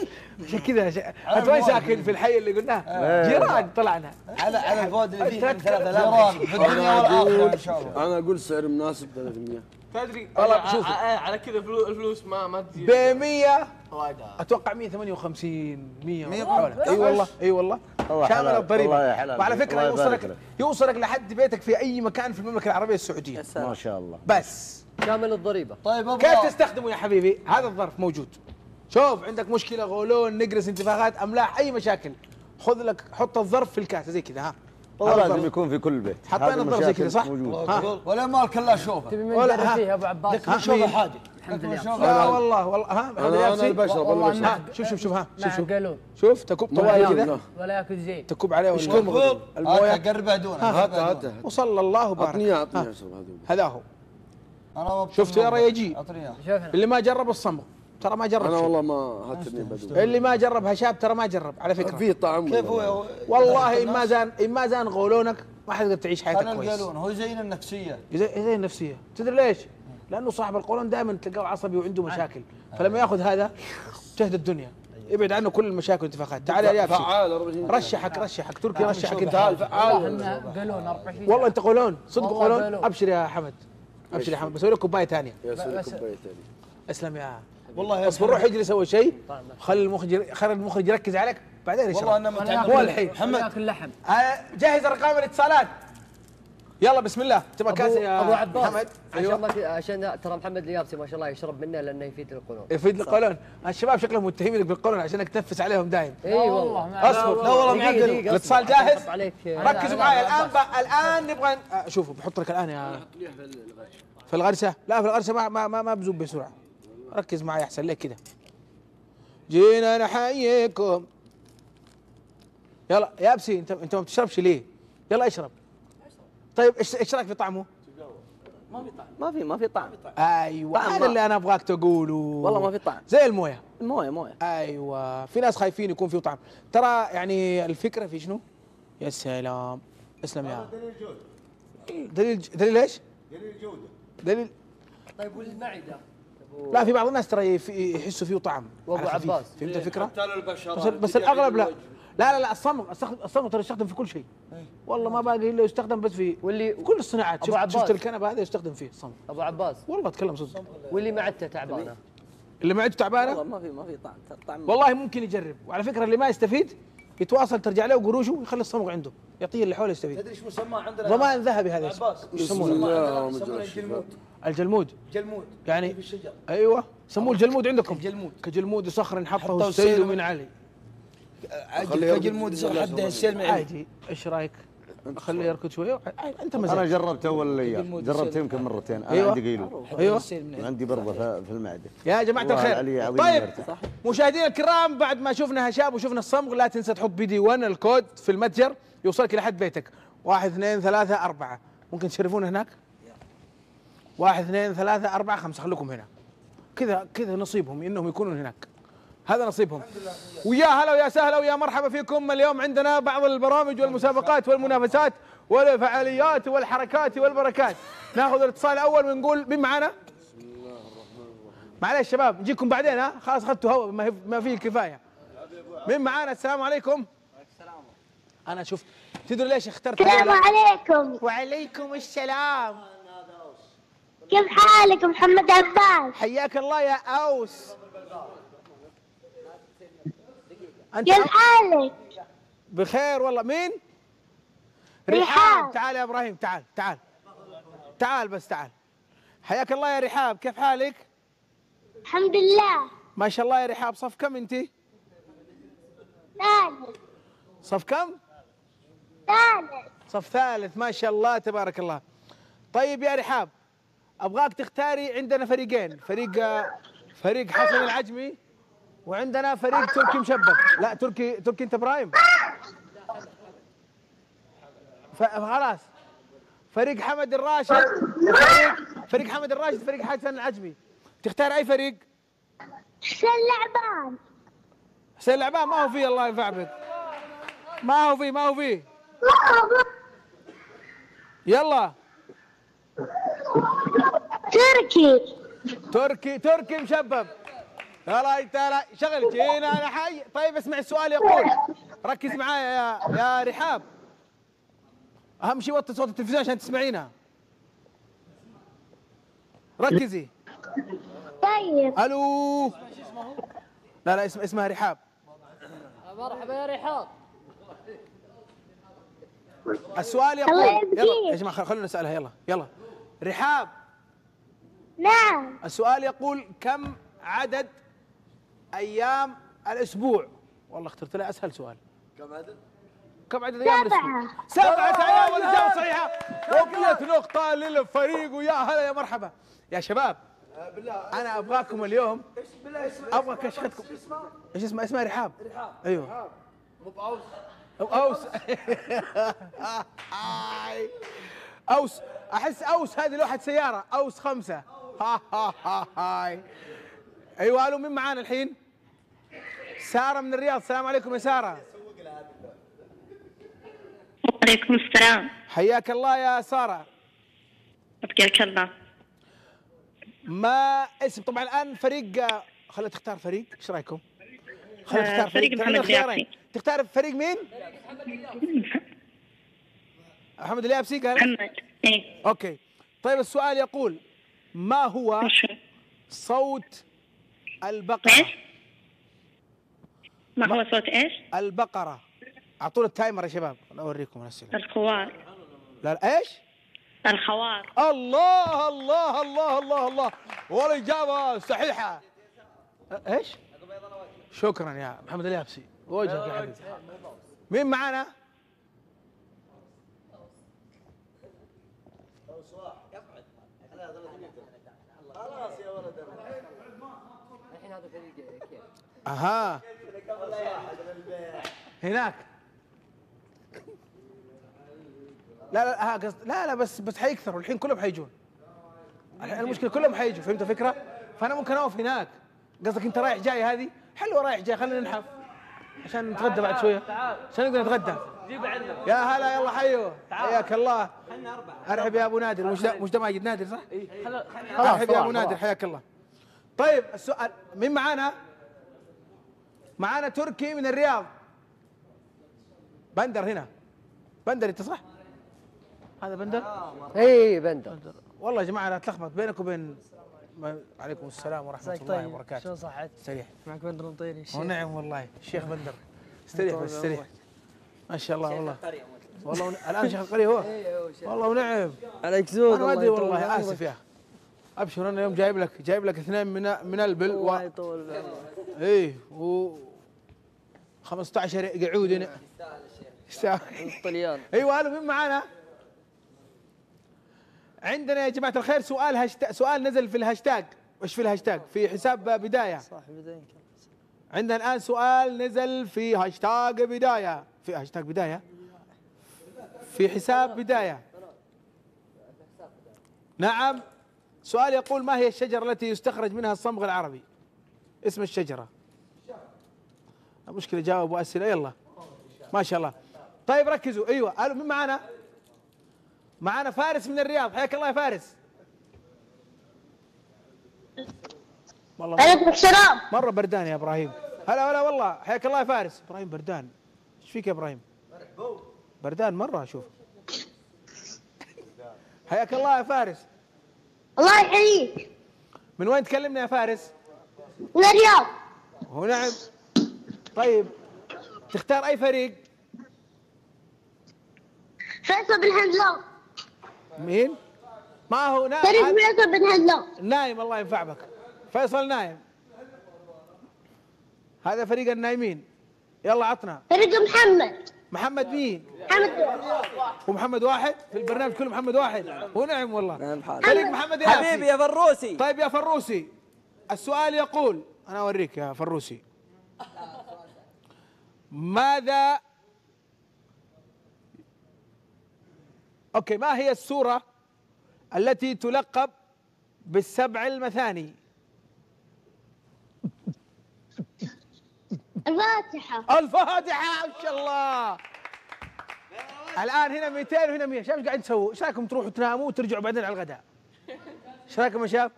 عشان كذا أنت وين. ساكن في الحي اللي قلناه؟ إيه. جيران طلعنا. على على الفوائد اللي فيها من أنت 3000 جيران. في الدنيا والآخرة إن شاء الله. أنا أقول سعر مناسب 300 تدري؟ والله شوف على كذا فلو- الفلوس ما ما تجي ب 100 وايد أتوقع 158 100 100 إي والله إي والله. والله شامل. الضريبة. وعلى فكرة يوصلك يوصلك لحد بيتك في أي مكان في المملكة العربية السعودية. ما شاء الله. بس. شامل الضريبة. طيب كيف تستخدمه يا حبيبي؟ هذا الظرف موجود. شوف عندك مشكلة غولون نقرس انتفاخات أملاح أي مشاكل. خذ لك حط الظرف في الكاسة زي كذا ها. لازم. يكون في كل بيت. حطينا الضرب زي كذا، صح؟ ولا مالك الا شوفة. تبي من. فيها أبو عباس؟ لك من شوفة حاجة لا. والله والله ها أنا أنا بشرب أنا شوف. شوف شوف ها. شوف شوف. شوف تكب طوالي كذا ولا يأكل زين تكب عليه مقبول الموية. قربها دونها هات هات وصلى الله وبارك. اعطني. اعطني هذا هو. شفت يا ريجي اللي ما جرب الصمغ. ترى ما جرب أنا شيء. والله ما هاتني بدو. اللي ما جرب هشاب ترى ما جرب على فكرة. في طعم كيف والله. هو؟ والله إن ما زان إن ما زان غولونك ما حتقدر تعيش حياتك أنا كويس. القالون هو زين النفسية. زي زي النفسية. تدري ليش؟ لأنه صاحب القولون دائما تلقاه عصبي وعنده مشاكل. فلما ياخذ هذا تهدى الدنيا. يبعد عنه كل المشاكل والانتفاخات. تعال يا يابسي. فعال 24 رشحك رشحك. تركي رشحك أنت. تعال فعال 24 والله أنت قولون. صدق قولون؟ قولون. أبشر يا حمد. أبشر يا حمد. بسوي لك كوباية ثانية. يا سوري بس- كوباية ثانية. أسلم يا والله اصبر روح اجلس أول شيء. خلي المخرج خلي المخرج يركز عليك بعدين والله أنا متعب هو الحين. محمد. ياكل لحم آه، جهز أرقام الاتصالات. يلا بسم الله. تبغى ابو, كاسه يا أبو عباس. محمد؟ عشان أيوه. ما في عشان ترى محمد اليابسي ما شاء الله يشرب منه لأنه يفيد القولون. يفيد القولون. الشباب شكلهم متهمينك بالقولون عشانك تنفس عليهم دايم. إي والله. أصبر. لا والله معقل. الاتصال. جاهز؟ ركزوا معي الآن بقى الآن نبغى آه، شوفوا بحط لك الآن يا في الغرسه لا في الغرسه ما ما ما, ما بزوب بسرعة. ركز معي أحسن لك كذا جينا نحييكم يلا يا أبسي أنت أنت ما بتشربش ليه؟ يلا اشرب. طيب إيش إيش رأيك في طعمه؟ ما في ما في طعم. أيوه طعم هذا ما- اللي أنا أبغاك تقوله. والله ما في طعم. زي الموية. مويه موية. أيوه في ناس خايفين يكون فيه طعم. ترى يعني الفكرة في شنو؟ يا سلام. اسلم يا دليل دليل إيش؟ دليل جودة. دليل. طيب والمعدة؟ لا في بعض الناس ترى يحسوا فيه طعم. خفيف. عباس. فهمت الفكرة؟ للبشره بس, بس الأغلب لا. لا لا لا الصمغ الصمغ- الصمغ ترى يستخدم في كل شيء. والله ما باقي إلا يستخدم بس في واللي كل الصناعات. أبو شفت, عباس. شفت الكنبة هذا يستخدم فيه الصمغ. أبو عباس. والله اتكلم صدق. واللي معدته تعبانة. اللي معدته تعبانة؟ والله ما في ما في طعم طعم. والله ممكن يجرب. وعلى فكرة اللي ما يستفيد يتواصل ترجع له قروشه ويخلي الصمغ عنده يعطيه اللي حوله يستفيد تدري إيش مسمى عندنا؟ ضمان ذهبي هذا. يسمونه. الجلمود. الجلمود. جلمود. يعني في الشجر؟ أيوه سموه الجلمود عندكم. الجلمود. كجلمود صخر حطه حطه السيل من علي. كجلمود يصير حده السيل معي عادي. إيش رأيك؟ اخليه يركض شوية أنت أنا مزاج جربت أول أيام. جربت. يمكن مرتين. أنا أيوة. عندي قيلو. أيوه. السيل من عندي برضه في في المعدة. يا جماعة الخير. طيب. مشاهدينا الكرام بعد ما شفنا هشام وشفنا الصمغ لا تنسى تحط بي دي 1 الكود في المتجر يوصلك لحد بيتك. واحد اثنين ثلاثة أربعة. ممكن تشرفونا هناك؟ واحد اثنين ثلاثة أربعة خمسة. خليكم هنا. كذا كذا نصيبهم إنهم يكونون هناك. هذا نصيبهم. ويا هلا ويا سهلا ويا مرحبا فيكم. اليوم عندنا بعض البرامج والمسابقات والمنافسات والفعاليات والحركات والبركات. ناخذ الاتصال الأول ونقول مين معانا؟ معلش شباب نجيكم بعدين ها؟ خلاص أخذتوا هوا ما, فيه كفاية. مين معانا؟ السلام عليكم. أنا شفت تدري ليش اخترت السلام؟ عليكم. وعليكم السلام. كيف حالك محمد عباس؟ حياك الله يا أوس. أنت كيف حالك بخير والله. مين؟ رحاب. تعال يا إبراهيم تعال تعال. تعال بس تعال. حياك الله يا رحاب. كيف حالك؟ الحمد لله. ما شاء الله يا رحاب. صف كم أنت؟ ثالث. صف كم؟ ثالث. صف ثالث. ما شاء الله تبارك الله. طيب يا رحاب أبغاك تختاري عندنا فريقين. فريق فريق حسن العجمي وعندنا فريق تركي مشبك. لا تركي تركي انت برايم فخلاص فريق حمد الراشد فريق فريق حمد الراشد فريق حسن العجمي. تختار أي فريق؟ حسين لعبان حسين العبان ما هو فيه الله ينفع بك. ما هو فيه ما هو فيه. يلا. تركي. تركي تركي مشبب يلا انت لا شغل جينا أنا حي. طيب اسمع السؤال يقول. ركز معايا يا يا رحاب. أهم شيء وطي صوت التلفزيون عشان تسمعينها ركزي. طيب. ألو. لا لا اسم اسمها رحاب. مرحبا يا رحاب. السؤال يقول. يلا يا جماعة خل- خلونا نسألها. يلا يلا. رحاب. نعم. السؤال يقول كم عدد أيام الأسبوع. والله اخترت لها أسهل سؤال. كم عدد؟ كم عدد أيام الأسبوع؟ سبعة سبعة. أيام والإجابة صحيحة. وقيت نقطة للفريق ويا هلا يا مرحبا. يا شباب أنا أبغاكم اليوم. أبغى كشختكم. إيش اسمها اسمها رحاب. رحاب. أيوه. مو بأوس. أوس. أوس. أحس أوس هذه لوحة سيارة. أوس خمسة. ها ها ها هاي. أيوه ألو مين معانا الحين؟ سارة من الرياض. السلام عليكم يا سارة. وعليكم السلام. حياك الله يا سارة. أبقيك الله. ما اسم؟ طبعا الآن فريق خلينا تختار فريق. إيش رأيكم؟ خلينا آه، تختار فريق فريق. محمد. اليابسي. تختار فريق مين؟ محمد اليابسي قال. محمد إيه. أوكي. طيب السؤال يقول ما هو صوت البقرة إيش؟ ما هو صوت إيش؟ البقرة أعطونا التايمر يا شباب أنا أوريكم الاسئله الخوار لا لا إيش؟ الخوار الله الله الله الله الله والإجابة صحيحة إيش؟ شكرا يا محمد اليابسي وجهك يا حبيبي مين معانا؟ الحين هذا فريق كيف أها. هناك. لا لا ها قصد لا لا بس بس حيكثروا. الحين كلهم حيجون. المشكلة كلهم حيجوا. فهمت الفكرة؟ فأنا ممكن أقف هناك. قصدك أنت رايح جاي هذه؟ حلوة رايح جاي. خلينا ننحف. عشان نتغدى بعد شوية. عشان نقدر نتغدى. يا هلا يلا حيو. حياك الله. أرحب يا أبو نادر. مش ده مش ده ماجد نادر صح؟ أرحب يا أبو نادر. حياك الله. طيب السؤال مين معانا؟ معانا تركي من الرياض. بندر هنا. بندر انت صح؟ هذا بندر؟ اي بندر. والله يا جماعة أنا اتلخبط بينك وبين. عليكم السلام ورحمة الله طيب وبركاته. شلون صحت؟ استريح معك بندر مطيري ونعم والله. الشيخ بندر. استريح بس استريح ما شاء الله والله. والله ون... الآن شيخ القرية هو. والله ونعم. عليك زود أنا ما أدري الله والله آسف يا أخي. أبشر أنا اليوم جايب لك جايب لك اثنين من من البل و... الله يطول بعمرك. إيه و 15 قعود. الطليان أيوه هلا مين معانا؟ عندنا يا جماعة الخير سؤال هاشتاج سؤال نزل في الهاشتاج. وش في الهاشتاج؟ في حساب بداية. صح بدين عندنا الآن سؤال نزل في هاشتاج بداية. في هاشتاج بداية؟ في حساب بداية. نعم. سؤال يقول ما هي الشجرة التي يستخرج منها الصمغ العربي؟ اسم الشجرة. المشكلة جاوبوا اسئله يلا. ما شاء الله. طيب ركزوا. أيوه. ألو مين معانا؟ معانا فارس من الرياض. حياك الله يا فارس. والله عليكم السلام. مرة بردان يا إبراهيم. هلا هلا والله. حياك الله يا فارس. إبراهيم بردان. إيش فيك يا إبراهيم؟ بردان مرة أشوف حياك الله يا فارس. الله يحييك. من وين تكلمنا يا فارس؟ من الرياض. هو نعم. طيب تختار أي فريق؟ فيصل بن هندلان مين؟ ما هو نائم فريق فيصل بن هندلان نايم الله ينفع بك فيصل نايم. هذا فريق النايمين. يلا عطنا. فريق محمد. محمد مين؟ محمد ومحمد واحد؟ في البرنامج كله محمد واحد. ونعم والله. نعم. فريق محمد ياسي. حبيبي يا فروسي. طيب يا فروسي السؤال يقول أنا أوريك يا فروسي. ماذا okay ما هي السورة التي تلقب بالسبع المثاني الفاتحة الفاتحة ما شاء الله الآن هنا 200 وهنا 100 شباب إيش قاعدين تسووا؟ إيش رايكم تروحوا تناموا وترجعوا بعدين على الغداء؟ إيش رايكم يا شباب؟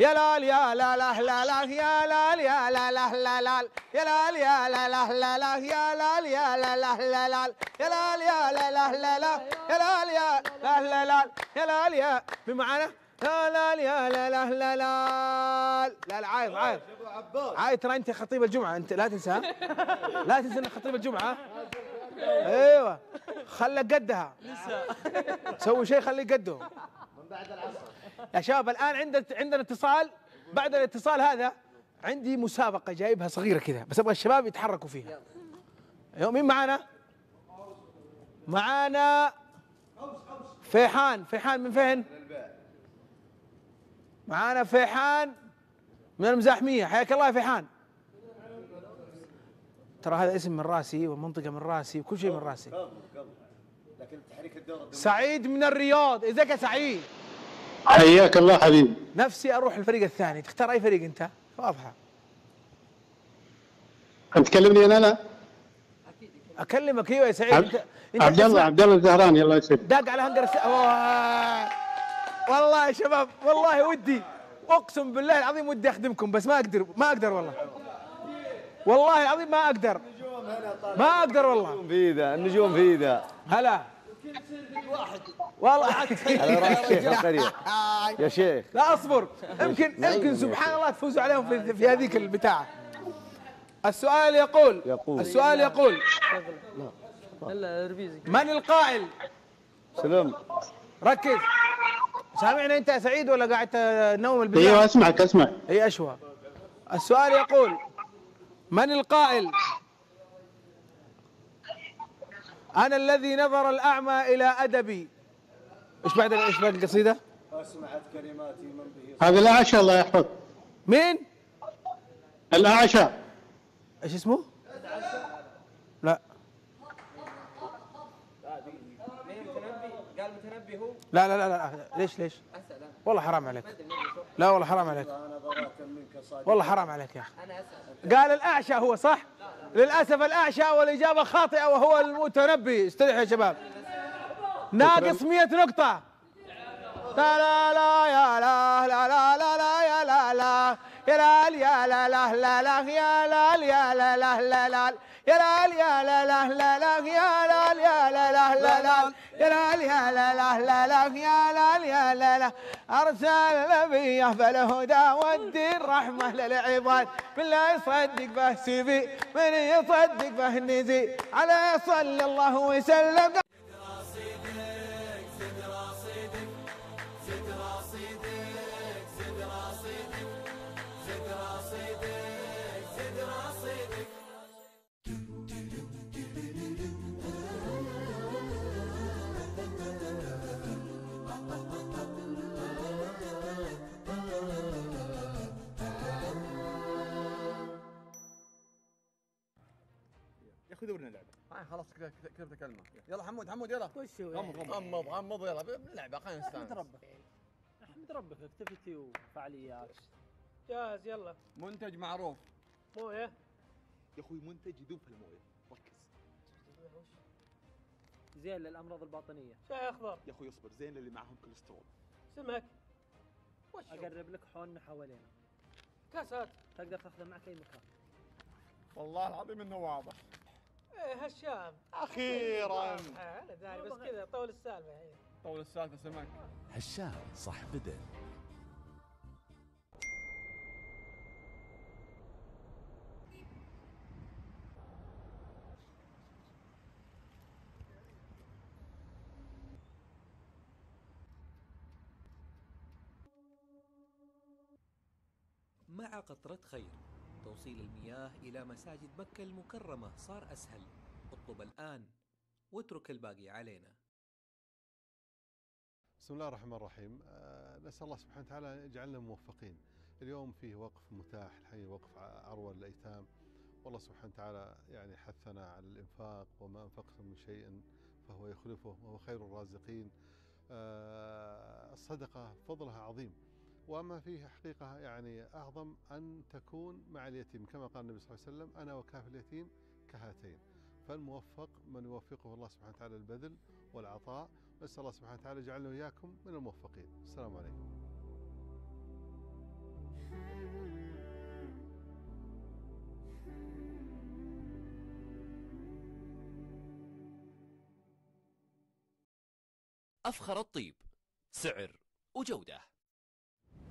يا لال يا لا لا لا لا يا لال يا لا لا لا لا يا لال يا لا لا لا لا يا لال يا لا لا لا لا يا لال يا لا لا لا لا يا لال يا لا لا لا يا لال يا معانا؟ لا لا يا لا لا لا لا لا لا عايض عايض عايض ترى انت خطيب الجمعه انت لا تنسى؟ لا تنسى انك خطيب الجمعه أيوه خلك قدها سوي شيء خليه قده يا شباب الآن عندنا عندنا اتصال بعد الاتصال هذا عندي مسابقة جايبها صغيرة كذا بس أبغى الشباب يتحركوا فيها. مين معانا؟ معانا فيحان. فيحان من فين؟ معانا فيحان من المزاحمية. حياك الله يا فيحان. ترى هذا اسم من راسي والمنطقة من راسي وكل شيء من راسي. لكن تحريك الدور سعيد من الرياض. ازيك يا سعيد. حياك الله حبيبي. نفسي أروح الفريق الثاني. تختار أي فريق أنت؟ واضحة. أنت تكلمني أنا؟ لا. أكلمك. أيوه يا سعيد. عبد, انت أنت عبد الله عبد الله الزهراني الله يسعدك. داق على هنجر الس... والله يا شباب والله ودي. أقسم بالله العظيم ودي أخدمكم بس ما أقدر ما أقدر والله. والله العظيم ما أقدر. ما أقدر والله. في ذا النجوم في ذا هلا. والله يا شيخ. لا أصبر. يمكن يمكن سبحان الله تفوزوا عليهم في, في هذيك البتاعة. السؤال يقول يقول. السؤال يقول من القائل؟ سلام ركز. سامعنا أنت يا سعيد ولا قاعد تنوم البلاد أيوه أسمعك أسمع. أي أشوى. السؤال يقول من القائل أنا الذي نظر الأعمى إلى أدبي. إيش بعد إيش بعد القصيدة؟ أسمعت كلماتي من به. هذا الأعشى الله يحفظ مين؟ الأعشى. إيش اسمه؟ لا. قال متنبي هو؟ لا لا لا, لا. ليش ليش؟ والله حرام عليك. لا والله حرام عليك. والله حرام عليك يا أخي. قال الأعشى هو صح؟ للأسف الأعشى والإجابة خاطئة وهو المتنبي. استريحوا يا شباب. ناقص 100 نقطة. لا لا لا يا لا لا لا لا لا يا لا لا يا لا يا لا لا لا لا يا لا يا لا لا لا لا يا لا يا لا لا لا لا يا لا يا لا لا لا لا يا لا يا لا لا لا لا يا لا يا لا لا ارسل نبيه فالهدى والدين رحمه للعباد من لا يصدق به سبي من يصدق به النزي عليه صلى الله وسلم دورنا اللعبة. آه خلاص كذا كذا كلمة يلا حمود حمود يلا. وش هو غمض غمض غمض يلا. بنلعب خلينا نستانس. ربك. أحمد ربك activity وفعاليات. جاهز يلا. منتج معروف. مويه. يا أخوي منتج يذوب في المويه. ركز. زين للأمراض الباطنية. شاي اخضر يا أخوي اصبر زين اللي معاهم كوليسترول. سمك. وش أقرب لك حولنا حوالينا. كاسات. تقدر تاخذها معك أي مكان. والله العظيم إنه واضح. هشام. أخيرا. أنا داري بس كذا طول السالفة هي. طول السالفة سمك هشام صح بدل. مع قطرة خير. توصيل المياه إلى مساجد مكة المكرمة صار أسهل. اطلب الآن واترك الباقي علينا. بسم الله الرحمن الرحيم. آه، نسأل الله سبحانه وتعالى يجعلنا موفقين. اليوم فيه وقف متاح الحين وقف عروة للأيتام. والله سبحانه وتعالى يعني حثنا على الإنفاق وما أنفقتم من شيء فهو يخلفه وهو خير الرازقين. آه، الصدقة فضلها عظيم. وما فيه حقيقة يعني أعظم أن تكون مع اليتيم. كما قال النبي صلى الله عليه وسلم أنا وكاف اليتيم كهاتين. فالموفق من يوفقه الله سبحانه وتعالى البذل والعطاء. نسأل الله سبحانه وتعالى يجعلنا وإياكم من الموفقين. السلام عليكم. أفخر الطيب سعر وجودة.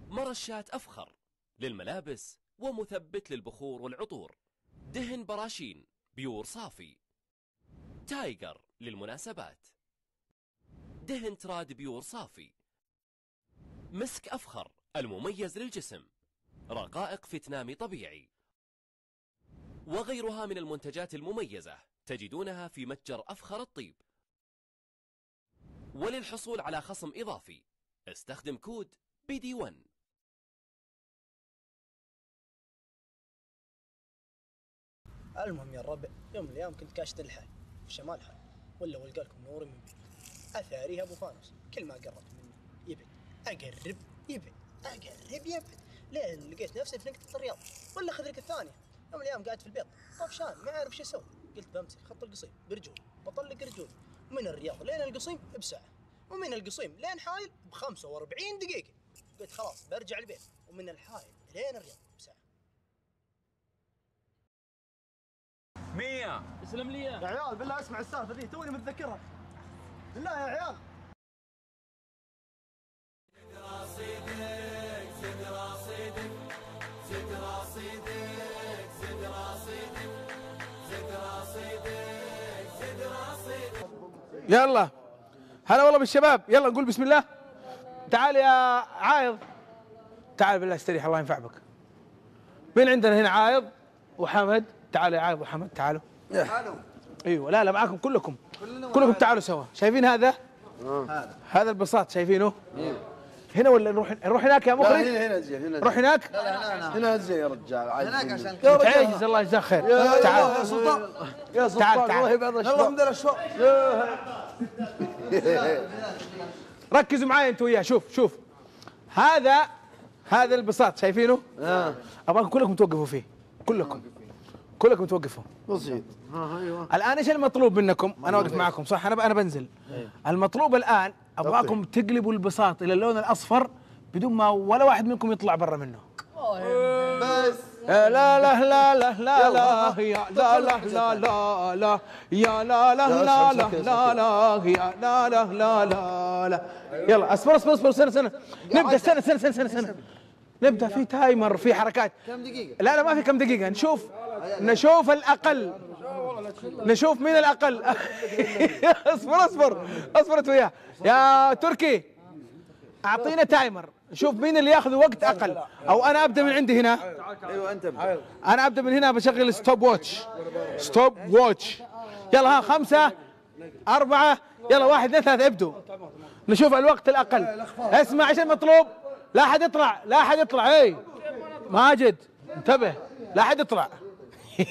مرشات أفخر للملابس ومثبت للبخور والعطور. دهن براشين pure صافي. تايجر للمناسبات. دهن تراد pure صافي. مسك أفخر المميز للجسم. رقائق فيتنامي طبيعي. وغيرها من المنتجات المميزة تجدونها في متجر أفخر الطيب. وللحصول على خصم إضافي استخدم كود BD1 المهم يا الربع يوم من الأيام كنت كاشت الحي في شمال حي ولا ولقى لكم نوري من بعيد. اثاريها أبو فانوس كل ما قربت منه يبعد أقرب يبعد أقرب يبعد لين لقيت نفسي في نقطة الرياض ولا خذ لك الثانية يوم من الأيام قاعد في البيت طفشان ما أعرف شو أسوي. قلت بمسك خط القصيم برجول بطلق رجول. من الرياض لين القصيم؟ بساعة. ومن القصيم لين حايل ب 45 دقيقة. قلت خلاص برجع البيت. ومن الحايل لين الرياض. بساعه مية. اسلم لي يا عيال بالله اسمع السالفة ذي توني متذكرها. بالله يا عيال. يلا. هلا والله بالشباب. يلا نقول بسم الله. تعال يا عايض. تعال بالله استريح الله ينفع بك. مين عندنا هنا عايض؟ وحمد تعال يا عايض وحمد تعالوا. أيوه لا لا معاكم كلكم. كلكم تعالوا سوا. شايفين هذا؟ هذا البساط شايفينه؟ هنا ولا نروح نروح هناك يا لا مخرج؟ هنا هنا زين هنا نروح هناك؟ هنا زين يا رجال هناك عشان انت عاجز الله يجزاك خير يا تعال. يا سلطان يا سلطان تعال تعال. الله يبعد الشباب من الاشواق ركزوا معي أنتوا وياه. شوف شوف. هذا هذا البساط شايفينه؟ آه. أبغاكم كلكم توقفوا فيه. كلكم. كلكم توقفوا بسيط ها أيوه الان إيش المطلوب منكم؟ أنا واقف معكم صح أنا أنا بنزل المطلوب الان ابغاكم تقلبوا البساط إلى اللون الاصفر بدون ما ولا واحد منكم يطلع برا منه بس لا لا لا لا لا لا لا يا لا لا لا لا لا يا لا لا لا لا لا لا يا لا لا لا لا لا يلا اصبر اصبر اصبر سنه سنه نبدا سنه سنه سنه سنه سنه نبدأ في تايمر في حركات. كم دقيقة؟ لا لا ما في كم دقيقة. نشوف نشوف الأقل. نشوف مين الأقل. اصبر اصبر اصبر انت وياه يا تركي أعطينا timer نشوف مين اللي ياخذ وقت أقل. أو أنا أبدأ من عندي هنا. أيوه أنت. أنا أبدأ من هنا بشغل stopwatch stopwatch يلا ها خمسة أربعة يلا واحد اثنين ثلاثة ابدوا. نشوف الوقت الأقل. اسمع إيش المطلوب لا أحد يطلع لا أحد يطلع اي ماجد انتبه لا أحد يطلع.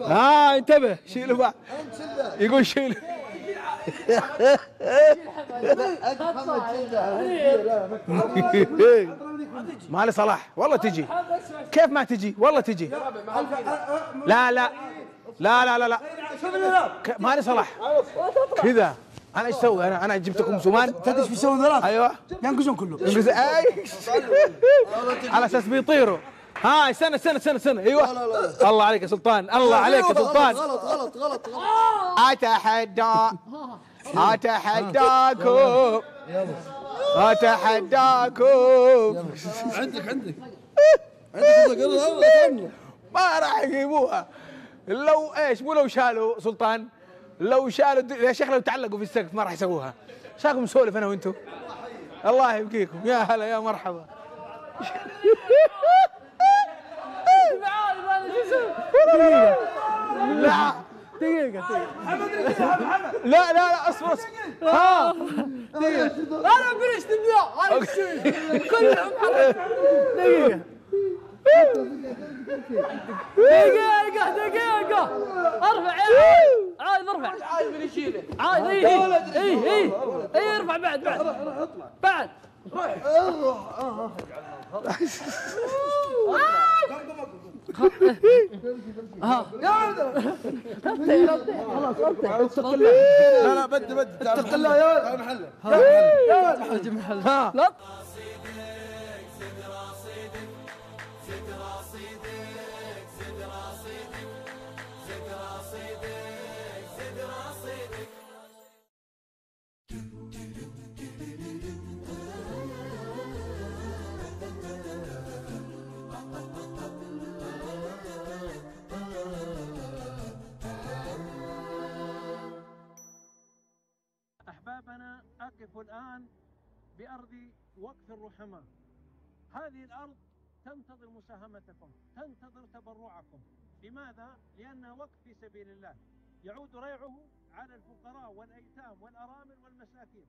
ها انتبه شيلوا بعض. يقول شيلوا. ما لي صلاح. والله تجي. كيف ما تجي؟ والله تجي. لا لا لا لا لا لا. ك- ما لي صلاح. كذا. أنا إيش أسوي أنا أنا جبتكم سمان تدري إيش بيسوون ثلاث؟ أيوه. ينقزون كلهم. ينقز اي على أساس بيطيروا. ها استنى استنى استنى استنى. أيوه. الله عليك يا سلطان. الله عليك يا سلطان. غلط غلط غلط غلط. اتحدى أتحداكم. أتحداكم. عندك عندك. عندك ما راح يجيبوها. لو إيش مو لو شالوا سلطان. لو شالوا الد- يا شيخ لو تعلقوا في السقف ما راح يسووها. شاكم نسولف أنا وأنتم الله يبقيكم يا هلا يا مرحبا. دقيقة لا دقيقة دقيقة. لا لا لا اصبر اصبر. ها دقيقة. أنا برشت اليوم أنا كلهم دقيقة. دقيقة دقيقة ارفع يا عايد ارفع عايد من يشيله عايد اي اي اي اي ارفع بعد بعد بعد لا لا بد بد اتق الله يا محله محل محل ها لا بأرض وقف الرحماء هذه الأرض تنتظر مساهمتكم تنتظر تبرعكم. لماذا؟ لأنها وقف في سبيل الله. يعود ريعه على الفقراء والأيتام والأرامل والمساكين.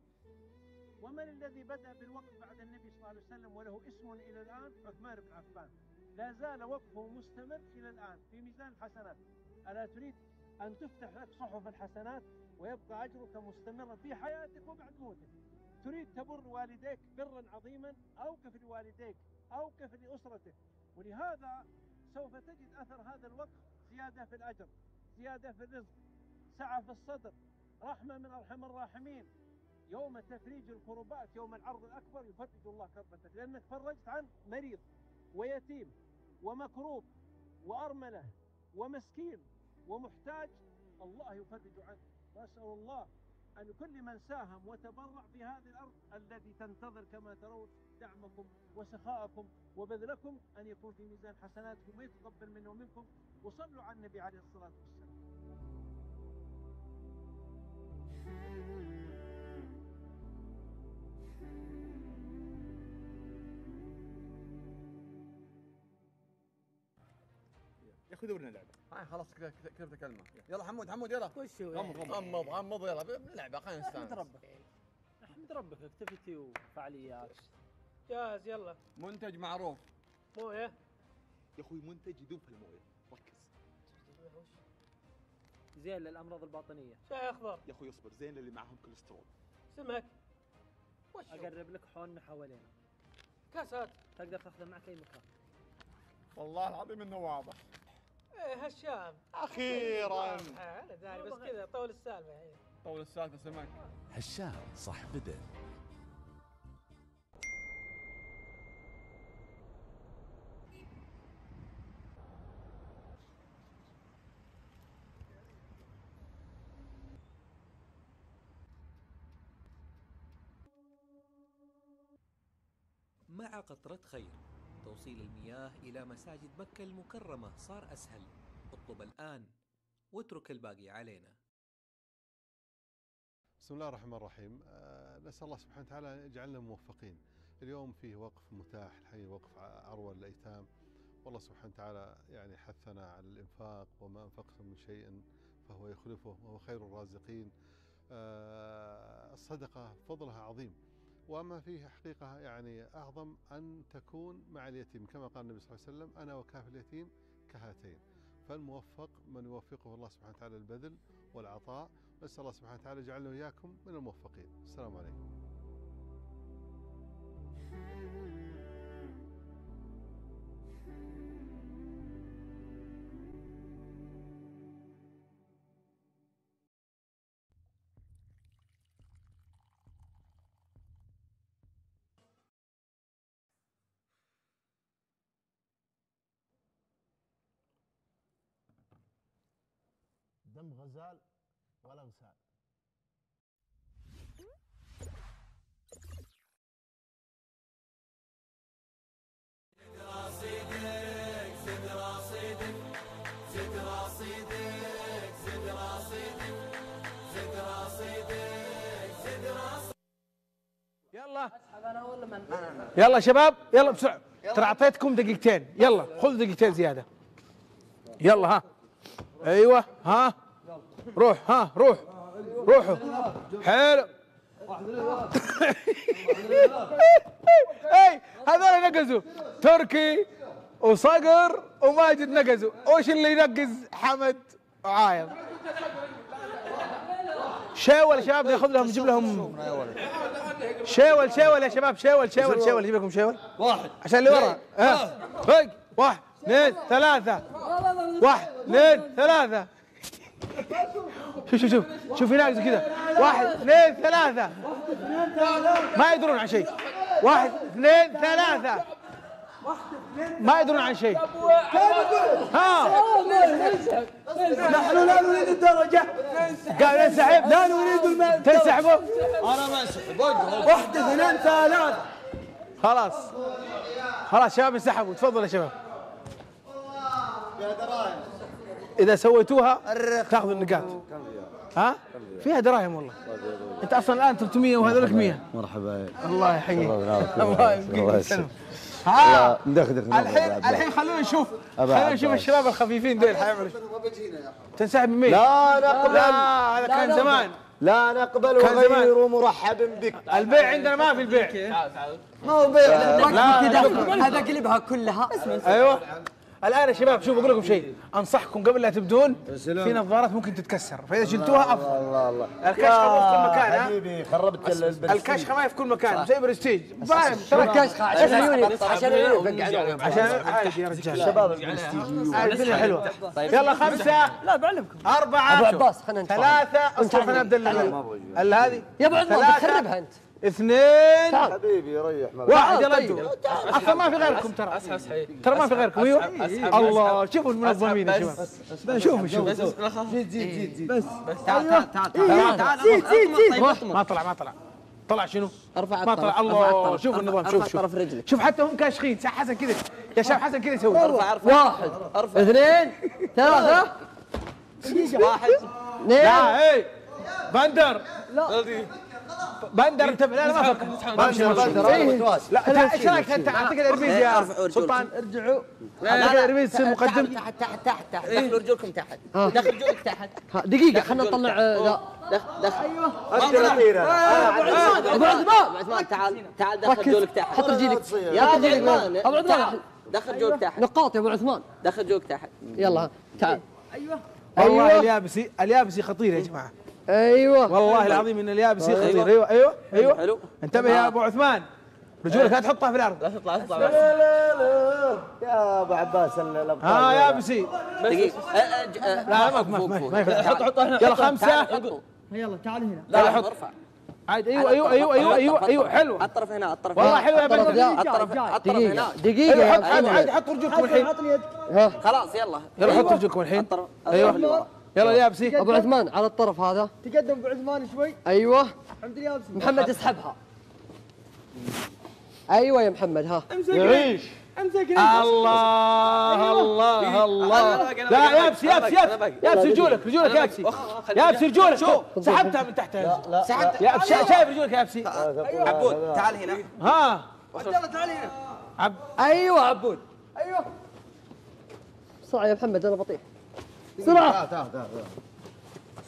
ومن الذي بدأ بالوقف بعد النبي صلى الله عليه وسلم؟ وله اسم إلى الآن عثمان بن عفان. لا زال وقفه مستمر إلى الآن في ميزان الحسنات ألا تريد أن تفتح لك صحف الحسنات ويبقى أجرك مستمرا في حياتك وبعد موتك. تريد تبر والديك برا عظيما أوقف لوالديك أوقف لأسرتك. ولهذا سوف تجد أثر هذا الوقف زيادة في الأجر زيادة في الرزق سعة في الصدر رحمة من أرحم الراحمين. يوم تفريج الكربات يوم العرض الأكبر يفرج الله كربتك لأنك فرجت عن مريض ويتيم ومكروب وأرملة ومسكين ومحتاج الله يفرج عنه. نسأل الله أن كل من ساهم وتبرع في هذه الأرض التي تنتظر كما ترون دعمكم وسخاءكم وبذلكم أن يكون في ميزان حسناتكم ويتقبل منه ومنكم. وصلوا على النبي عليه الصلاة والسلام. يا أخي دورنا لعبه آه خلاص كذا كذا كذا كلمه يلا حمود حمود يلا. وش هو غمض؟ غمض غمض يلا. بنلعب خلينا احمد نستانس. ربك احمد ربك activity وفعاليات. جاهز يلا. منتج معروف. مويه. يا أخوي منتج يدوب في المويه. ركز. زين للأمراض الباطنية. شاي اخضر يا أخوي اصبر. زين اللي معهم كوليسترول. سمك أقرب لك حولنا حوالينا. كاسات. تقدر تاخذه معك اي مكان. والله العظيم إنه واضح. إيه هشام. أخيراً. أنا داري بس كذا طول السالفة هي. طول السالفة سمك هشام صح بدن مع قطرة خير. توصيل المياه إلى مساجد مكة المكرمة صار أسهل. اطلب الآن واترك الباقي علينا. بسم الله الرحمن الرحيم. آه، نسأل الله سبحانه وتعالى يجعلنا موفقين. اليوم فيه وقف متاح الحقيقة وقف عروة للأيتام والله سبحانه وتعالى يعني حثنا على الإنفاق وما أنفقتم من شيء فهو يخلفه وهو خير الرازقين. آه، الصدقة فضلها عظيم. وما فيه حقيقة يعني أعظم أن تكون مع اليتيم كما قال النبي صلى الله عليه وسلم أنا وكاف اليتيم كهاتين. فالموفق من يوفقه الله سبحانه وتعالى البذل والعطاء. نسأل الله سبحانه وتعالى يجعلنا وإياكم من الموفقين. السلام عليكم. دم غزال ولا غسال. رصيدك زد رصيدك زد رصيدك زد رصيدك زد رصيدك زد رصيدك يلا اسحب أنا ولا من يلا شباب يلا. بسرعة ترى أعطيتكم دقيقتين. يلا خذ دقيقتين زيادة. يلا ها. أيوه ها. روح ها روح روحوا حلو إي هذول نقزوا. تركي وصقر وماجد نقزوا. وش اللي ينقز حمد وعايض؟ شاول شباب ناخذ لهم نجيب لهم. شاول شاول يا شباب شاول شاول. شاول نجيب لكم شاول؟ واحد. عشان اللي ورا. ها. واحد اثنين ثلاثة. واحد اثنين ثلاثة. شوف شوف شوف. شوف يناقز كذا واحد اثنين ثلاثة. ما يدرون عن شيء. واحد اثنين ثلاثة. ما يدرون عن شيء. ها. نحن لا نريد الدرجة. قال ننسحب لا نريد المال. تنسحبوا أنا ما انسحب واحد اثنين ثلاثة. خلاص. خلاص شباب انسحبوا. تفضل يا شباب. يا دراهم إذا سويتوها تاخذوا النقاط. ها؟ فيها دراهم والله. أنت أصلا الآن 300 وهذولك 100 مرحبا. الله يحييك. الله يسلمك. يبقيك ها؟ ندخدخ الحين الحين خلونا نشوف خلونا نشوف. الشباب الخفيفين دول حيعملوا تنسحب من مين؟ لا نقبل لا هذا كان زمان. لا. نقبل. وغير مرحب بك. البيع عندنا ما في البيع. ما هو بيع. لا. هذا قلبها كلها. أيوه. الآن يا شباب شوفوا أقول لكم شيء. أنصحكم قبل لا تبدون في نظارات ممكن تتكسر فإذا شلتوها أفضل. الله الله. الكشخة ما في كل مكان ها؟ حبيبي خربت البرستيج. الكشخة ما في كل مكان زي برستيج. فاهم ترى الكشخة عشان عيوني عشان عيوني عشان عادي يا رجال. شباب البرستيج. عادي الدنيا حلوة يلا خمسة. لا بعلمكم. أربعة. أبو عباس خلينا. ثلاثة. أصلا خلينا نبدأ ال- هذه؟ يا أبو عثمان ثلاثة، بتخربها أنت. اثنين. حبيبي ريح. واحد يا طيب. رجل أصلا ما في غيركم ترى. ترى ما في غيركم. أيوه. الله شوفوا المنظمين يا شباب. شوفوا شوفوا. زيد زيد زيد زيد بس تعال تعال تعال. تعال، تعال. زيد، زيد زيد ما طلع ما طلع. طلع شنو؟ أرفع ما الطرف. طلع. أرفع الله شوف ارفع- النظام ارفع شوف شوف طرف رجلك. شوف حتى هم كاشخين. حسن كذا. يا شباب حسن كذا يسوي. واحد. اثنين. ثلاثة. واحد اثنين. لا اي بندر. بندر انت لا لا ما فكر بندر بندر إيه. لا لا، إيش رأيك أنت؟ اعطيك ال earpiece يا سلطان ارجعوا. اعطيك ال earpiece تصير مقدم تحت تحت تحت تحت دخلوا رجولكم تحت. دخل رجولك تحت. دقيقة خلينا نطلع لا. دخل. أيوه. انت الاخيره أبو عثمان أبو عثمان. تعال تعال دخل رجولك تحت. حط رجلك يا ابو عثمان أبو عثمان. دخل رجولك تحت. نقاط يا أبو عثمان. دخل رجولك تحت. يلا تعال. والله اليابسي اليابسي خطير يا جماعة. أيوه. والله العظيم إن اليابسي خطير أيوه أيوه أيوه حلو. انتبه يا أبو عثمان. رجولك لا تحطها في الأرض. لا تطلع لا تطلع. لا لا لا. يا أبو عباس الأبطال. ها يابسي دقيقة. لا ما ما ما ما ينفع. حط حط يلا خمسة. يلا تعال هنا. لا، لا حط. ارفع. عاد أيوه أيوه أيوه أيوه أيوه أيوه حلو. الطرف هنا الطرف والله هنا. حلو يا. ذا، الطرف الطرف هنا يا حط عاد أيمن. عاد حط رجولكم الحين. خلاص يلا يلا حط رجولكم الحين. أيوه. يلا اليابسي أبو عثمان على الطرف هذا. تقدم أبو عثمان شوي. أيوه. حمد اليابسي محمد اسحبها. أيوه يا محمد ها. يعيش. الله الله الله. لا يابسي يابسي يابسي. رجولك رجولك يابسي. يابسي رجولك. سحبتها من تحت سحبت يابسي شايف رجولك يابسي؟ عبود تعال هنا. ها. عبد الله تعال هنا. أيوه عبود. أيوه. بسرعة يا محمد أنا بطيح. بسرعة.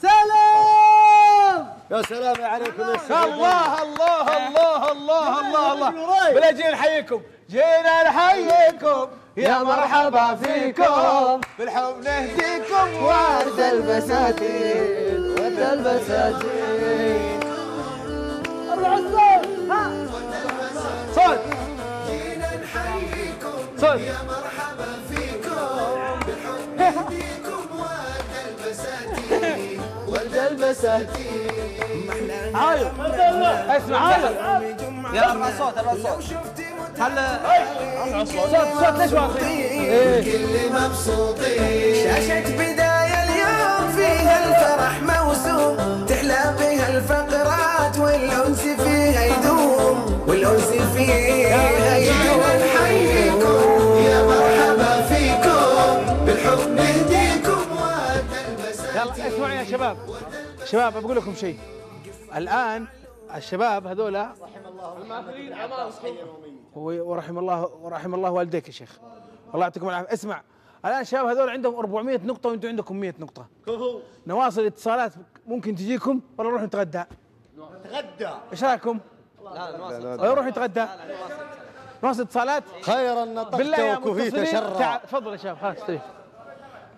سلام! يا سلام عليكم يا سلام الله الله الله الله الله الله. بلا جينا نحييكم جينا نحييكم يا مرحبا فيكم. بالحب نهديكم. ورد البساتين ورد البساتين. ابو عثمان ها. صوت. صوت. ورد البساتين عايو اسمع عايو يلا ارفع الصوت ارفع الصوت صوت صوت ليش واقفين؟ إيه. كل مبسوطين شاشة بداية اليوم فيها الفرح موسوم تحلى بها الفقرات والأنس فيها يدوم والأنس فيها يدوم نحييكم اسمعوا يا شباب. شباب بقول لكم شيء. الآن الشباب هذولا ورحم الله ورحم الله والديك يا شيخ. الله يعطيكم العافية. اسمع الآن الشباب هذول عندهم 400 نقطة وأنتم عندكم 100 نقطة. نواصل اتصالات. ممكن تجيكم ولا نروح نتغدى؟ نتغدى. إيش رأيكم؟ ولا نروح نتغدى؟ نواصل اتصالات؟ خيرا نطقت وكفيت شرا. تعال تفضل يا شباب. خلاص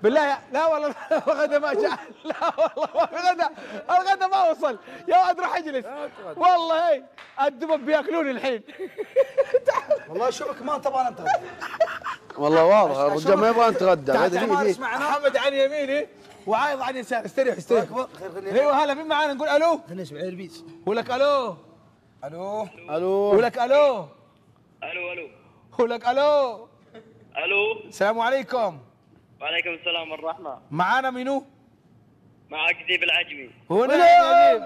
بالله يا لا والله الغدا ما جاء لا والله ما في غدا الغدا ما وصل. يا ولد روح اجلس. والله هي الدبب بياكلوني الحين. والله شوفك ما تبغى نتغدى والله واضح الرجال ما يبغى اسمع محمد عن يميني وعايض عن يساري استريح استريح. أيوه هلا مين معانا؟ نقول ألو؟ نسمع البيس ولك ألو؟ ألو؟ ألو. ولك ألو؟ ألو ألو. ولك ألو؟ ألو. السلام عليكم. وعليكم السلام والرحمة. معانا منو؟ معك ذيب العجمي. هنا يا ذيب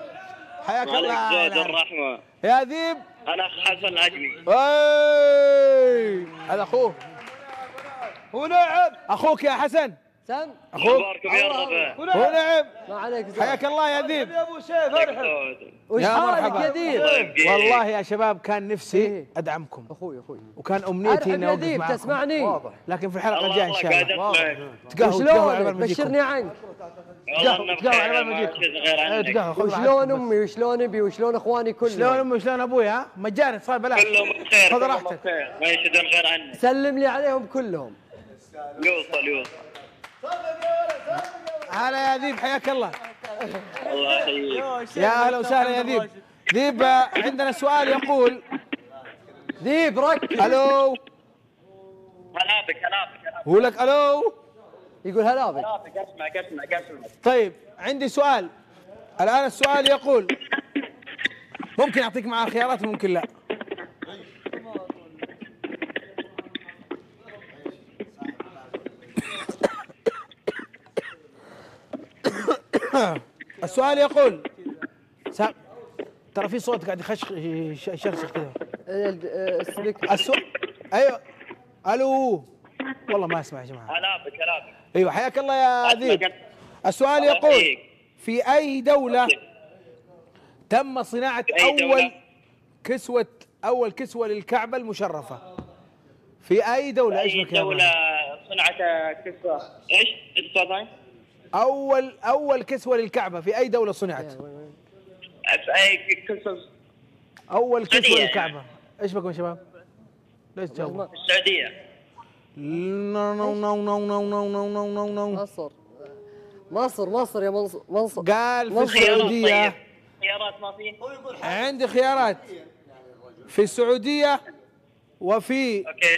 حياك الله. زود يا الرحمة. يا ذيب أنا اخ حسن العجمي. أي! هذا أخوه. ونعم أخوك يا حسن. سم أخوك. أخباركم يا هو نعم. ما عليك زين. حياك الله يا ذيب يا أبو سيف ارحب وش يا حالك. يا ذيب؟ والله يا شباب كان نفسي أدعمكم. أخوي أخوي. وكان أمنيتي اني يا أوقف ذيب معاكم تسمعني؟ لكن في الحلقة الجاية إن الله شاء الله. تقهوى يجيكم. بشرني عنك. تقهوى على ما إيه، وشلون. أمي؟ وشلون أبي؟ وشلون أخواني كلهم؟ شلون امي وشلون أبوي ها مجاني صار بلاش. كلهم بخير خذ كلهم راحتك. بخير. ما يشهدون غير عنك سلم لي عليهم كلهم. يوصل يوصل. هلا يا ذيب حياك الله. الله يحييك يا أهلا وسهلا يا ذيب. ذيب عندنا سؤال يقول ذيب ركز. ألو هلا. بك هلا بك هلا هو لك ألو يقول هلا بك هلا بك اسمعك اسمعك اسمعك طيب عندي سؤال. الآن السؤال يقول ممكن أعطيك معاه خيارات ممكن لا. السؤال يقول سام ترى في صوت قاعد يخش شخص كذا. السؤال أيوه. ألو. والله ما أسمع يا جماعة. هلا الافك أيوه حياك الله يا ذيب السؤال يقول في أي دولة تم صناعة أول كسوة أول كسوة للكعبة المشرفة؟ في أي دولة؟ إيش مكانها؟ اي دولة صنعت كسوة؟ إيش؟ أول أول كسوة للكعبة في أي دولة صنعت؟ في أي كسوة. أول كسوة السعودية للكعبة. إيش بكم يا شباب؟ ليش تجاوبوا. السعودية. no no no no no no no no no no. مصر. مصر مصر يا منصر منصر. قال في مصر. السعودية. طيب. خيارات ما في؟ عندي خيارات. في السعودية وفي okay.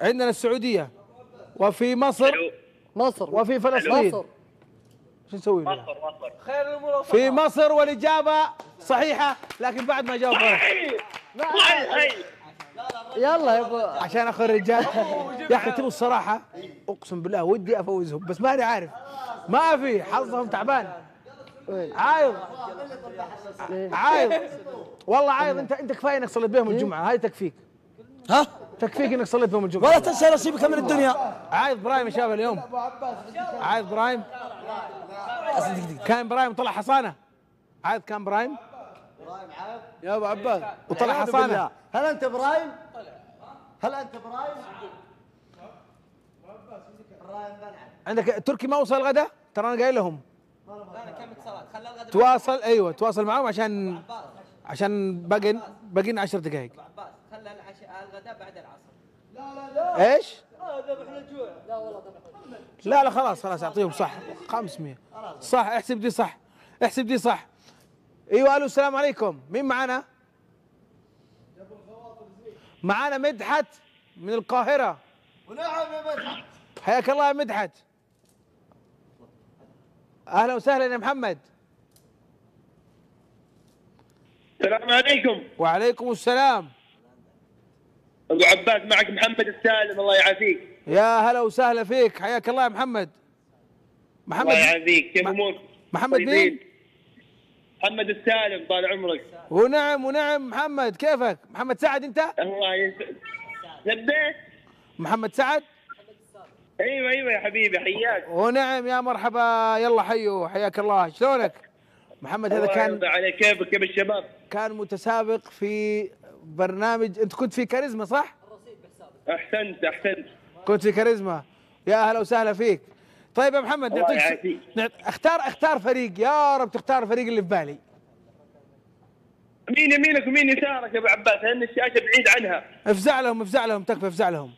عندنا السعودية. وفي مصر. مصر. وفي فلسطين. مصر. شو نسوي مصر فيها؟ مصر خير الأمور في مصر والإجابة صحيحة لكن بعد ما جاوب غلط يلا يا أبو عشان اخو الرجال. يا أخي تبغى الصراحة أقسم بالله ودي أفوزهم بس ماني عارف. ما في حظهم تعبان؟ عايض. عايض. والله عايض. أنت أنت كفاية إنك صليت بهم الجمعة. هاي تكفيك. ها؟ تكفيك إنك صليت بهم الجمعة. ولا تنسى نصيبك من الدنيا. عايض prime يا شباب اليوم. عايض prime. كان prime طلع حصانة عايض كان prime يا أبو عباس وطلع. بالله. هل أنت prime؟ هل أنت prime؟ عندك تركي ما وصل الغداء ترى أنا قايل لهم تواصل أيوه تواصل معهم عشان عشان باقي باقي 10 دقائق خلى العشاء الغداء بعد العصر إيش؟ ذبحنا الجوع لا والله ذبح لا لا خلاص خلاص أعطيهم صح. 500 صح احسب دي صح. احسب دي صح. أيوه ألو السلام عليكم. مين معانا؟ معانا مدحت من القاهرة. ونعم يا مدحت حياك الله يا مدحت. أهلا وسهلا يا محمد. السلام عليكم. وعليكم السلام. أبو عباس معك محمد السالم الله يعافيك. يا هلا وسهلا فيك حياك الله يا محمد محمد الله يعافيك كيف أمورك؟ محمد مين؟ محمد السالم طال عمرك ونعم ونعم محمد كيفك؟ محمد سعد أنت؟ الله يسعدك لبيت محمد سعد؟ أيوه أيوه يا حبيبي حياك ونعم يا مرحبا يلا حيو حياك الله شلونك؟ محمد هذا الله كان يرضى عليك كيفك كيف الشباب؟ كان متسابق في برنامج أنت كنت في كاريزما صح؟ أحسنت أحسنت كنت في كاريزما. يا أهلا وسهلا فيك. طيب يا محمد نعطيك س... اختار اختار فريق. يا رب تختار الفريق اللي في بالي. مين يمينك ومين يسارك يا أبو عباس؟ لأن الشاشة بعيد عنها. افزع لهم افزع لهم تكفى افزع لهم.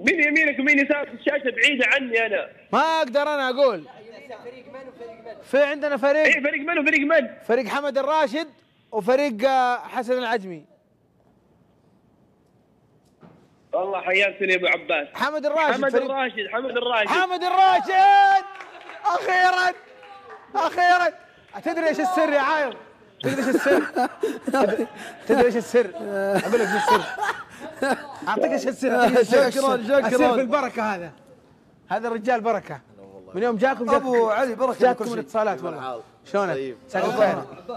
مين يمينك ومين يسارك؟ الشاشة بعيدة عني أنا. ما أقدر أنا أقول. فريق من وفريق من؟ في عندنا فريق. أي فريق من وفريق من؟ فريق حمد الراشد وفريق آه، حسن العجمي. والله حيرتني يا ابو عباس. حمد الراشد حمد فريق- الراشد حمد الراشد. حمد الراشد! أخيرا أخيرا. تدري إيش السر يا عايض تدري إيش السر؟ تدري- إيش السر؟ أقول لك إيش السر. أعطيك إيش السر أعطيك إيش السر. شكراً، شكراً. السر في البركة هذا. هذا الرجال بركة. من يوم جاكم جاكم أبو علي بركة بكل جاكم. الاتصالات والله. شلونك؟ طيب.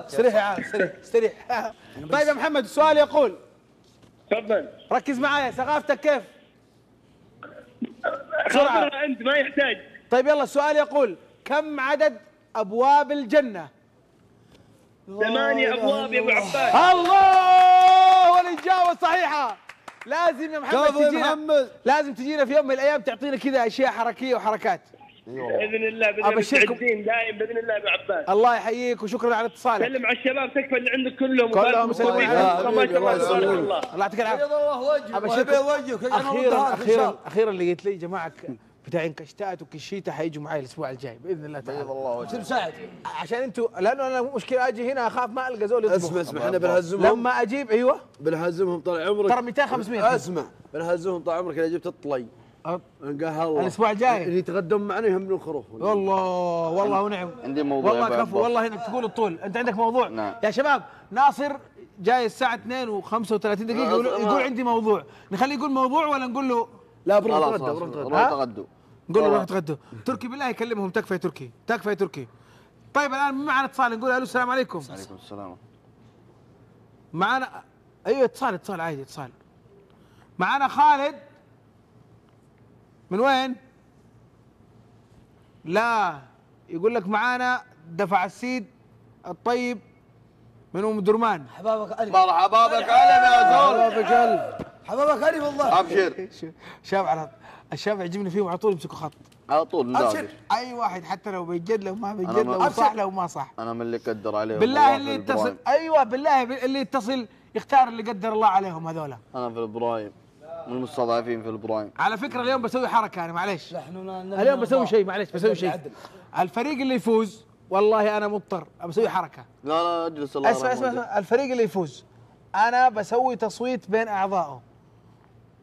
استريح يا عايض استريح استريح طيب يا محمد السؤال يقول تفضل. ركز معايا ثقافتك كيف؟ بسرعة. خبرها أنت ما يحتاج. طيب يلا السؤال يقول كم عدد أبواب الجنة؟ ثمانية أبواب يا أبو عباس. الله! والإجابة صحيحة. لازم يا محمد تجينا. محمد. لازم تجينا في يوم من الأيام تعطينا كذا أشياء حركية وحركات. بإذن الله بإذن الله دايم بإذن الله أبو عباس. الله يحييك وشكرا على اتصالك. سلم على الشباب تكفى اللي عندك كلهم. كلهم. عليك. ما شاء الله تبارك الله الله يعطيك العافية. بيض الله وجهك. ويبيض وجهك أخيرا أخيرا. أخيرا لقيت لي جماعة بتاعين كشتات وكشيته حيجوا معي الأسبوع الجاي بإذن الله تعالى. بيض الله وجهك. مساعد عشان أنتم لأنه أنا مشكلة أجي هنا أخاف ما ألقى زول يطبخ. اسمع اسمع إحنا بنهزمهم. لما أجيب أيوه. بنهزمهم طال عمرك. ترى 200 500 اسمع بنهزمهم طال عمرك. إذا جبت الطلي. نلقاها الله الأسبوع الجاي. اللي يتقدم معنا يهمنا الخروف والله والله ونعم. عندي موضوع والله كفو. والله إنك تقول الطول. أنت عندك موضوع. نعم. يا شباب ناصر جاي الساعة 2 و35 دقيقة يقول, يقول عندي موضوع. نخليه يقول موضوع ولا نقول له؟ لا بروح تغدى بروح تغدى. نقول له. روح تغدوا تركي بالله يكلمهم. تكفى يا تركي. تكفى يا تركي. طيب الآن معنا اتصال. نقول ألو السلام عليكم. عليكم السلام. معنا أيوه اتصال اتصال عادي اتصال. معنا خالد. من وين؟ لا. يقول لك معانا دفع السيد الطيب من أم درمان. حبابك ألف. مرحبا بك ألف يا زول. حبابك ألف. حبابك ألف والله. أبشر. شاب على الشاب يعجبني فيهم على طول يمسكوا خط. على طول أبشر. أي واحد حتى لو بيجد لو ما بيجد لو ما- صح لو ما صح أنا من اللي قدر عليهم. بالله اللي. يتصل. أيوه بالله اللي يتصل يختار اللي قدر الله عليهم هذولا. أنا في ال prime من المستضعفين في ال prime. على فكرة اليوم بسوي حركة أنا معليش. نحن اليوم بسوي شيء معلش بسوي شيء. الفريق اللي يفوز والله أنا مضطر بسوي حركة. لا لا أجلس الله أسمع أسمع. أسمع. الفريق اللي يفوز أنا بسوي تصويت بين أعضائه.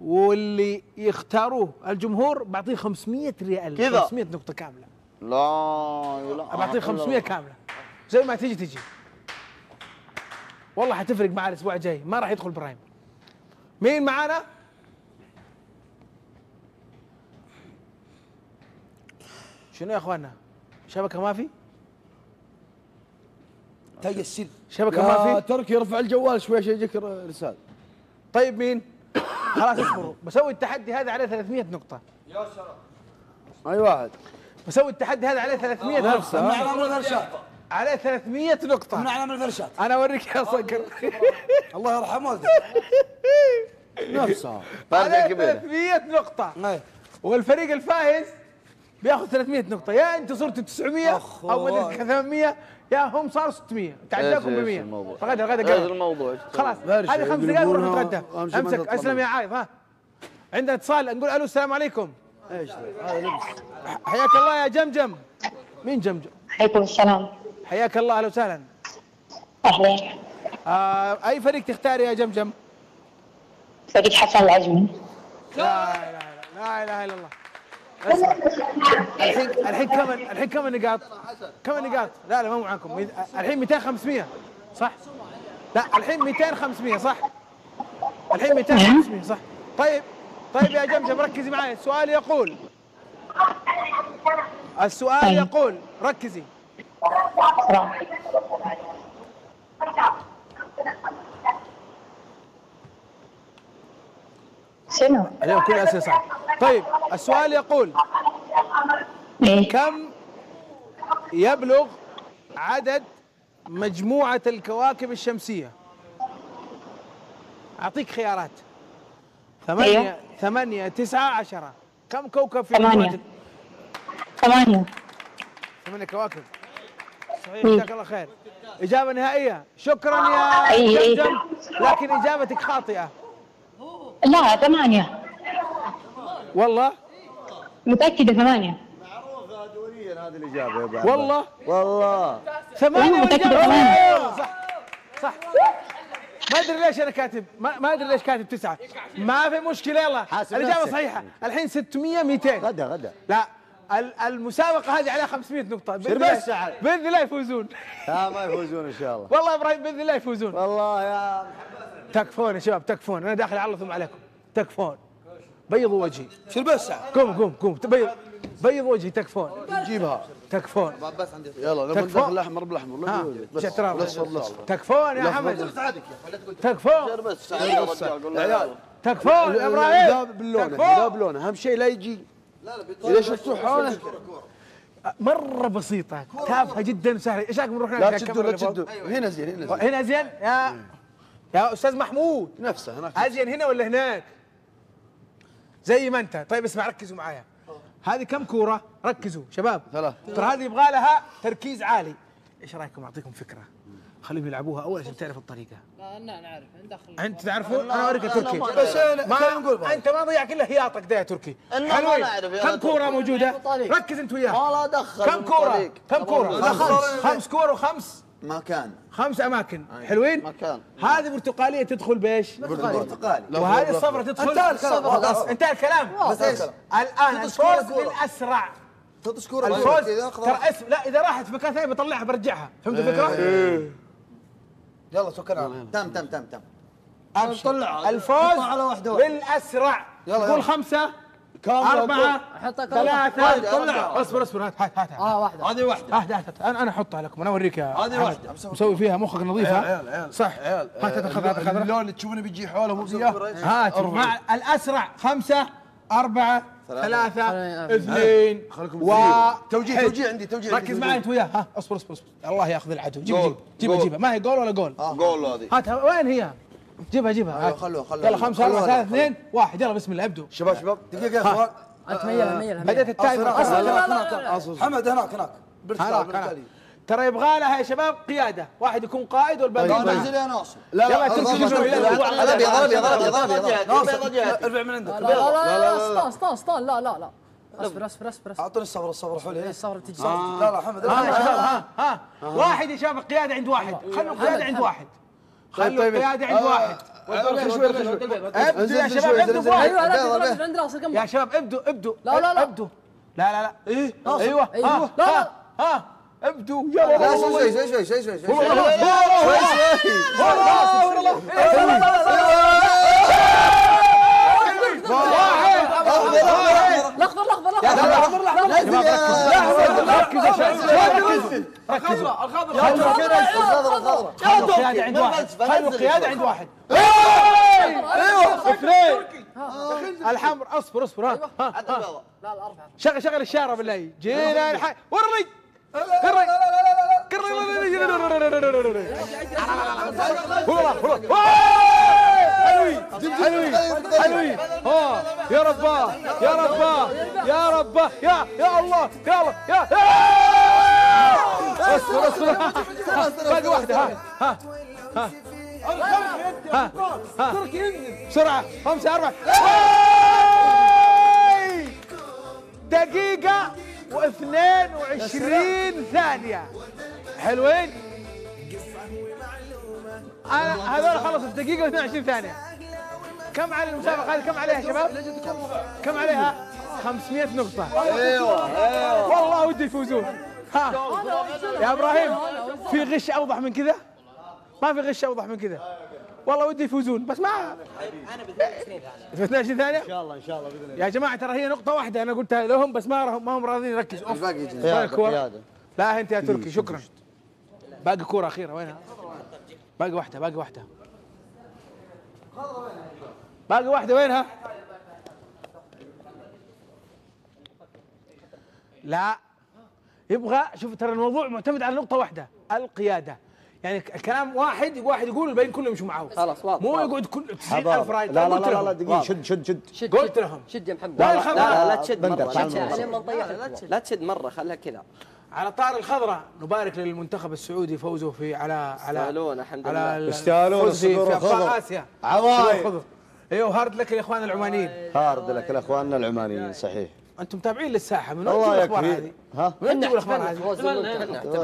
واللي يختاروه الجمهور بعطيه 500 ريال كذا. 500 نقطة كاملة. لا لا بعطيه 500 كاملة. زي ما تيجي تجي والله حتفرق معاه الأسبوع الجاي ما راح يدخل برايم. مين معانا؟ شنو يا اخوانا شبكة ما في؟ تاج السر شبكة يا ما في؟ تركي ارفع الجوال شوي عشان يجيك رسالة. طيب مين؟ خلاص اصبروا. بسوي التحدي هذا عليه 300 نقطة. أي واحد. بسوي التحدي هذا عليه 300 نفسه، نقطة؟ من اعلام الفرشات عليه 300 نقطة. من اعلام الفرشات أنا أوريك يا صقر. الله يرحم والدك. نفسها عليه فارقة كبيرة 300 نقطة. إيه. والفريق الفايز بياخذ 300 نقطة. يا أنت صرت 900 أخ، أو مدري والله. 800 يا هم صاروا 600 تعداكم ب إيش 100 الموضوع؟ فغدا غدا قرب الموضوع؟ خلاص. هذه خمس دقائق ونروح نتغدى. أمسك أسلم. يا عايض ها. عندنا اتصال نقول ألو السلام عليكم. إيش ذا؟ هذا لبس. حياك الله يا جمجم. مين جمجم؟ عليكم السلام. حياك الله أهلا وسهلا. أهلا. آه أي فريق تختار يا جمجم؟ فريق حسن العزمي. لا اله الا لا إله إلا الله. الحين الحين كم الحين كم النقاط؟ كم النقاط؟ لا لا مو معاكم الحين 200 500 صح؟ لا الحين 200 500 صح؟ الحين 200 500 صح؟ طيب طيب يا جمجم ركزي معي السؤال يقول السؤال يقول ركزي شنو؟ اليوم كل اسئله صعبه طيب السؤال يقول كم يبلغ عدد مجموعة الكواكب الشمسية؟ أعطيك خيارات. ثمانية أيوه. ثمانية تسعة عشرة. كم كوكب في ثمانية. ثمانية. ثمانية كواكب. صحيح مم. جزاك الله خير. إجابة نهائية. شكرا يا أي- أي. جمجم. لكن إجابتك خاطئة. لا ثمانية. والله؟ متأكدة ثمانية. هذه الاجابة يا ابو عباس. والله؟ والله. ثمانية أيوه، متأكدة ثمانية. صح صح. ما أدري ليش أنا كاتب ما, ما أدري ليش كاتب تسعة. ما في مشكلة يلا. حاسب الإجابة نفسك. صحيحة. الحين 600 200 غدا غدا. لا ال- المسابقة هذه عليها 500 نقطة. بإذن سير بس الله. بإذن الله يفوزون. ها ما يفوزون إن شاء الله. والله يا إبراهيم بإذن الله يفوزون. والله يا تكفون يا شباب تكفون. أنا داخل اعلثم عليكم. تكفون. بيضوا وجهي شو بس. قوم قوم قوم. بيض بيض وجهي تكفون. نجيبها تكفون. يلا لما. ندخل الاحمر بالاحمر لا بس الاصفر تكفون يا حمد. تكفون. تكفون يا إبراهيم. لا تكفون. لا بلونه أهم شيء لا يجي. إذا شفتوا حوله مرة بسيطة. تافهة جدا سهلة. إيش رايكم نروح لا هناك تشدوا لا اللي فوق؟ تشدوا هنا زين هنا زين. هنا زين؟ يا. يا أستاذ محمود. نفسه هناك ازين هنا ولا هناك؟ زي ما أنت. طيب اسمع ركزوا معايا. هذه كم كورة؟ ركزوا شباب. ثلاث. ترى هذه يبغى لها تركيز عالي. إيش رأيكم؟ أعطيكم فكرة. خليهم يلعبوها. أول عشان تعرف الطريقة. لا لا نعرف. ندخل أنت تعرفون؟ أنا اوريك يا تركي بس أنا- ما نقول. أنت ما ضيعك إلا هياطك ده يا تركي حلوين. نعرف. يا كم. كورة موجودة؟ ركز أنت وياه ما لا دخل كم كورة. كم كورة؟ خمس. خمس. خمس كور وخمس؟ مكان. خمس أماكن. حلوين؟ مكان. هذه برتقالية تدخل بإيش؟ برتقالي وهذه الصفرة تدخل؟ انتهى الكلام. خلاص. انتهى الكلام. بس إيش؟ الآن الفوز. للاسرع كورة. الفوز. ترى اسم لا إذا راحت في مكان ثاني بطلعها برجعها. فهمتوا الفكرة؟ يلا توكلنا. تم تم تم تم. الفوز. للاسرع يلا، قول يلا. خمسة؟ أربعة. حطها ثلاثة. طلع. اصبر اصبر هات هات هات آه واحدة. هذه واحدة. هات هات هات. أنا أنا أحطها لكم أنا أوريك يا هذه. واحدة. مسوي فيها مخك نظيف ها؟ عيال عيال صح. عيال هات هات خذ هات خذ اللون تشوفونه بيجي حوله مو هات. مع الأسرع خمسة أربعة ثلاثة. اثنين و توجيه توجيه عندي توجيه ركز. معي أنت وياه. ها اصبر اصبر اصبر. الله ياخذ العدو جيبها جول. جيبها. ما هي جول ولا goal؟ goal هذه. هاتها. وين هي؟ جيبها جيبها هات. خلوها- خلوها. يلا خمسة أربعة خلوها. ثلاثة اثنين واحد يلا بسم الله ابدوا شباب شباب دقيقه يا اخوان انت ميلها ميلها بدأت ال timer هناك حمد هناك هناك هناك ترى يبغى لها يا شباب قيادة واحد يكون قائد والباقي طيب،. انزل يا ناصر لا يلا تركي شوف ضربي ضربي ضربي ضربي ناصر ارفع من عندك لا لا لا لا اسطان اسطان لا لا لا اصبر اصبر اصبر اصبر اعطوني الصبر الصبر حولي هي الصبر تجي لا لا حمد ها ها ها واحد يا شباب القيادة عند واحد خلوا القيادة عند واحد طيب. القيادة عند آه. واحد شوي شوي ابدوا يا شباب شوي، ابدوا أيوه. عند كم يا شباب ابدوا ابدوا لا، لا، لا. ابدوا لا لا لا. إيه؟ أيوه. أيوة. ها لا، ها. ابدوا يلا. لا والله شوي شوي شوي شوي شوي. شوي والله شوي والله والله. والله. الاخضر الاخضر الاخضر ركز يا شباب ركزوا ركزوا الخضر الخضرة الخضرة خلوا القيادة عند واحد خلوا شوي. عند واحد أيوه اثنين الحمر اصبر اصبر ها شغل شغل الشارة بالله جينا وري حلوي ها يا رباه يا رباه يا رباه يا يا الله يا الله يا اصبر اصبر باقي واحدة ها ها بسرعة خمسه اربعه دقيقه و22 ثانية. حلوين. أنا هذول خلص دقيقة و22 ثانية. كم على المسابقة هذه؟ كم عليها يا شباب؟ كم عليها؟ 500 نقطة. أيوه أيوه. والله ودي يفوزون. ها. يا إبراهيم في غش أوضح من كذا؟ ما في غش أوضح من كذا. والله ودي يفوزون بس ما أنا ب 22 في 22 ثانية؟ إن شاء الله إن شاء الله بإذن الله يا جماعة ترى هي نقطة واحدة أنا قلتها لهم بس ما رهم- ما هم راضيين يركزوا. الباقي؟ قيادة. لا أنت يا تركي شكرا باقي كورة أخيرة وينها؟ باقي واحدة باقي واحدة باقي واحدة وينها؟ لا يبغى شوف ترى الموضوع معتمد على نقطة واحدة القيادة يعني الكلام واحد واحد يقول الباقيين كلهم يمشوا معاه خلاص واضح مو. يقعد كل 90000 رايد لا لا لا. لا دقيقة شد شد شد قلت. لهم. شد يا محمد. لا لا لا لا تشد مرة لا. تشد مرة خلها كذا. على طاري الأخضر نبارك للمنتخب السعودي فوزه في على على يستاهلون الحمد لله. يستاهلون في أبطال. آسيا. عوايد. أيوه hard luck الإخوان العمانيين. hard luck لاخواننا العمانيين صحيح. أنتم متابعين للساحه من وين الاخبار يكفي هذه؟ ها من وين الاخبار هذه؟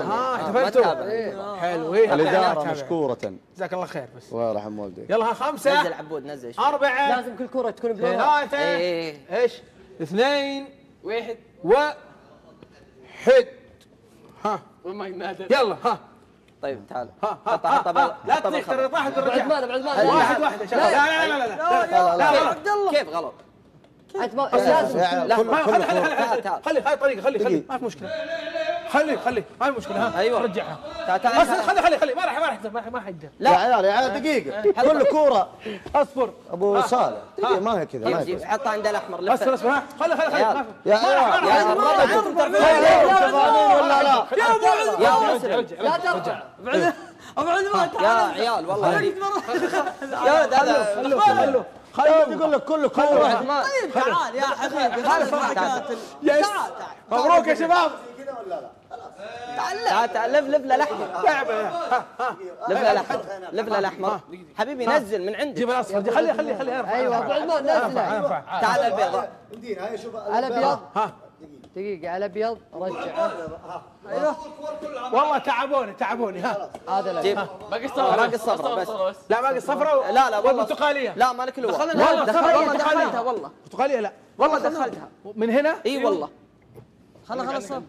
ها احتفلتوا حلو إيه الاداره مشكوره جزاك الله خير بس الله يرحم والديك يلا ها خمسه نزل عبود نزل. أربعة لازم كل كرة تكون بلونها ثلاثة إيه. إيش؟ اثنين واحد واحد ها وما ينادى يلا ها طيب تعال ها ها ها لا تطيح ترى طاحت بعد ماذا بعد ماذا واحد واحد يا شباب لا لا لا لا لا لا لا عبد الله كيف غلط؟ انت ما يعني لازم لا كل- خلي انت لازم خلي خلي خلي هاي طريقة خلي خلي. ما في مشكلة. خلي خلي ما في مشكلة ها. أيوه. رجعها تعال خلي خلي خلي. ما راح ما راح ما راح يقدر لا. يا عيال يا عيال آه. دقيقة. آه. كل كورة. أصبر. أبو آه. صالح. دقيقة ما هي كذا ما هي كذا. حطها عند الأحمر أصبر أصبر خلي خلي خلي. يا عيال يا عيال يا عيال يا عيال يا عيال يا عيال. يا عيال يا عيال والله. يا هذا خليني أقول لك كله كله واحد طيب تعال يا حبيبي خلص حركات تعال. تعال مبروك يا شباب. كذا ولا لا؟ تعال تعال لف لف له لحمة. لف له لحمة. حبيبي نزل من عندك. جيب الأصفر. خلي خلي خلي. أيوه ابو عثمان نزله تعال البيضاء الأبيض. ها. دقيقة على ابيض رجعه أيوه. والله تعبوني تعبوني ها. هذا لا جيب. باقي الصفرة. باقي الصفرة بس. لا باقي صفراء لا لا والله. برتقالية. لا مالك الوقت دخلنا والله برتقالية. دخلتها والله. برتقالية لا. والله دخلتها. من هنا؟ إي والله. خلا خلا صف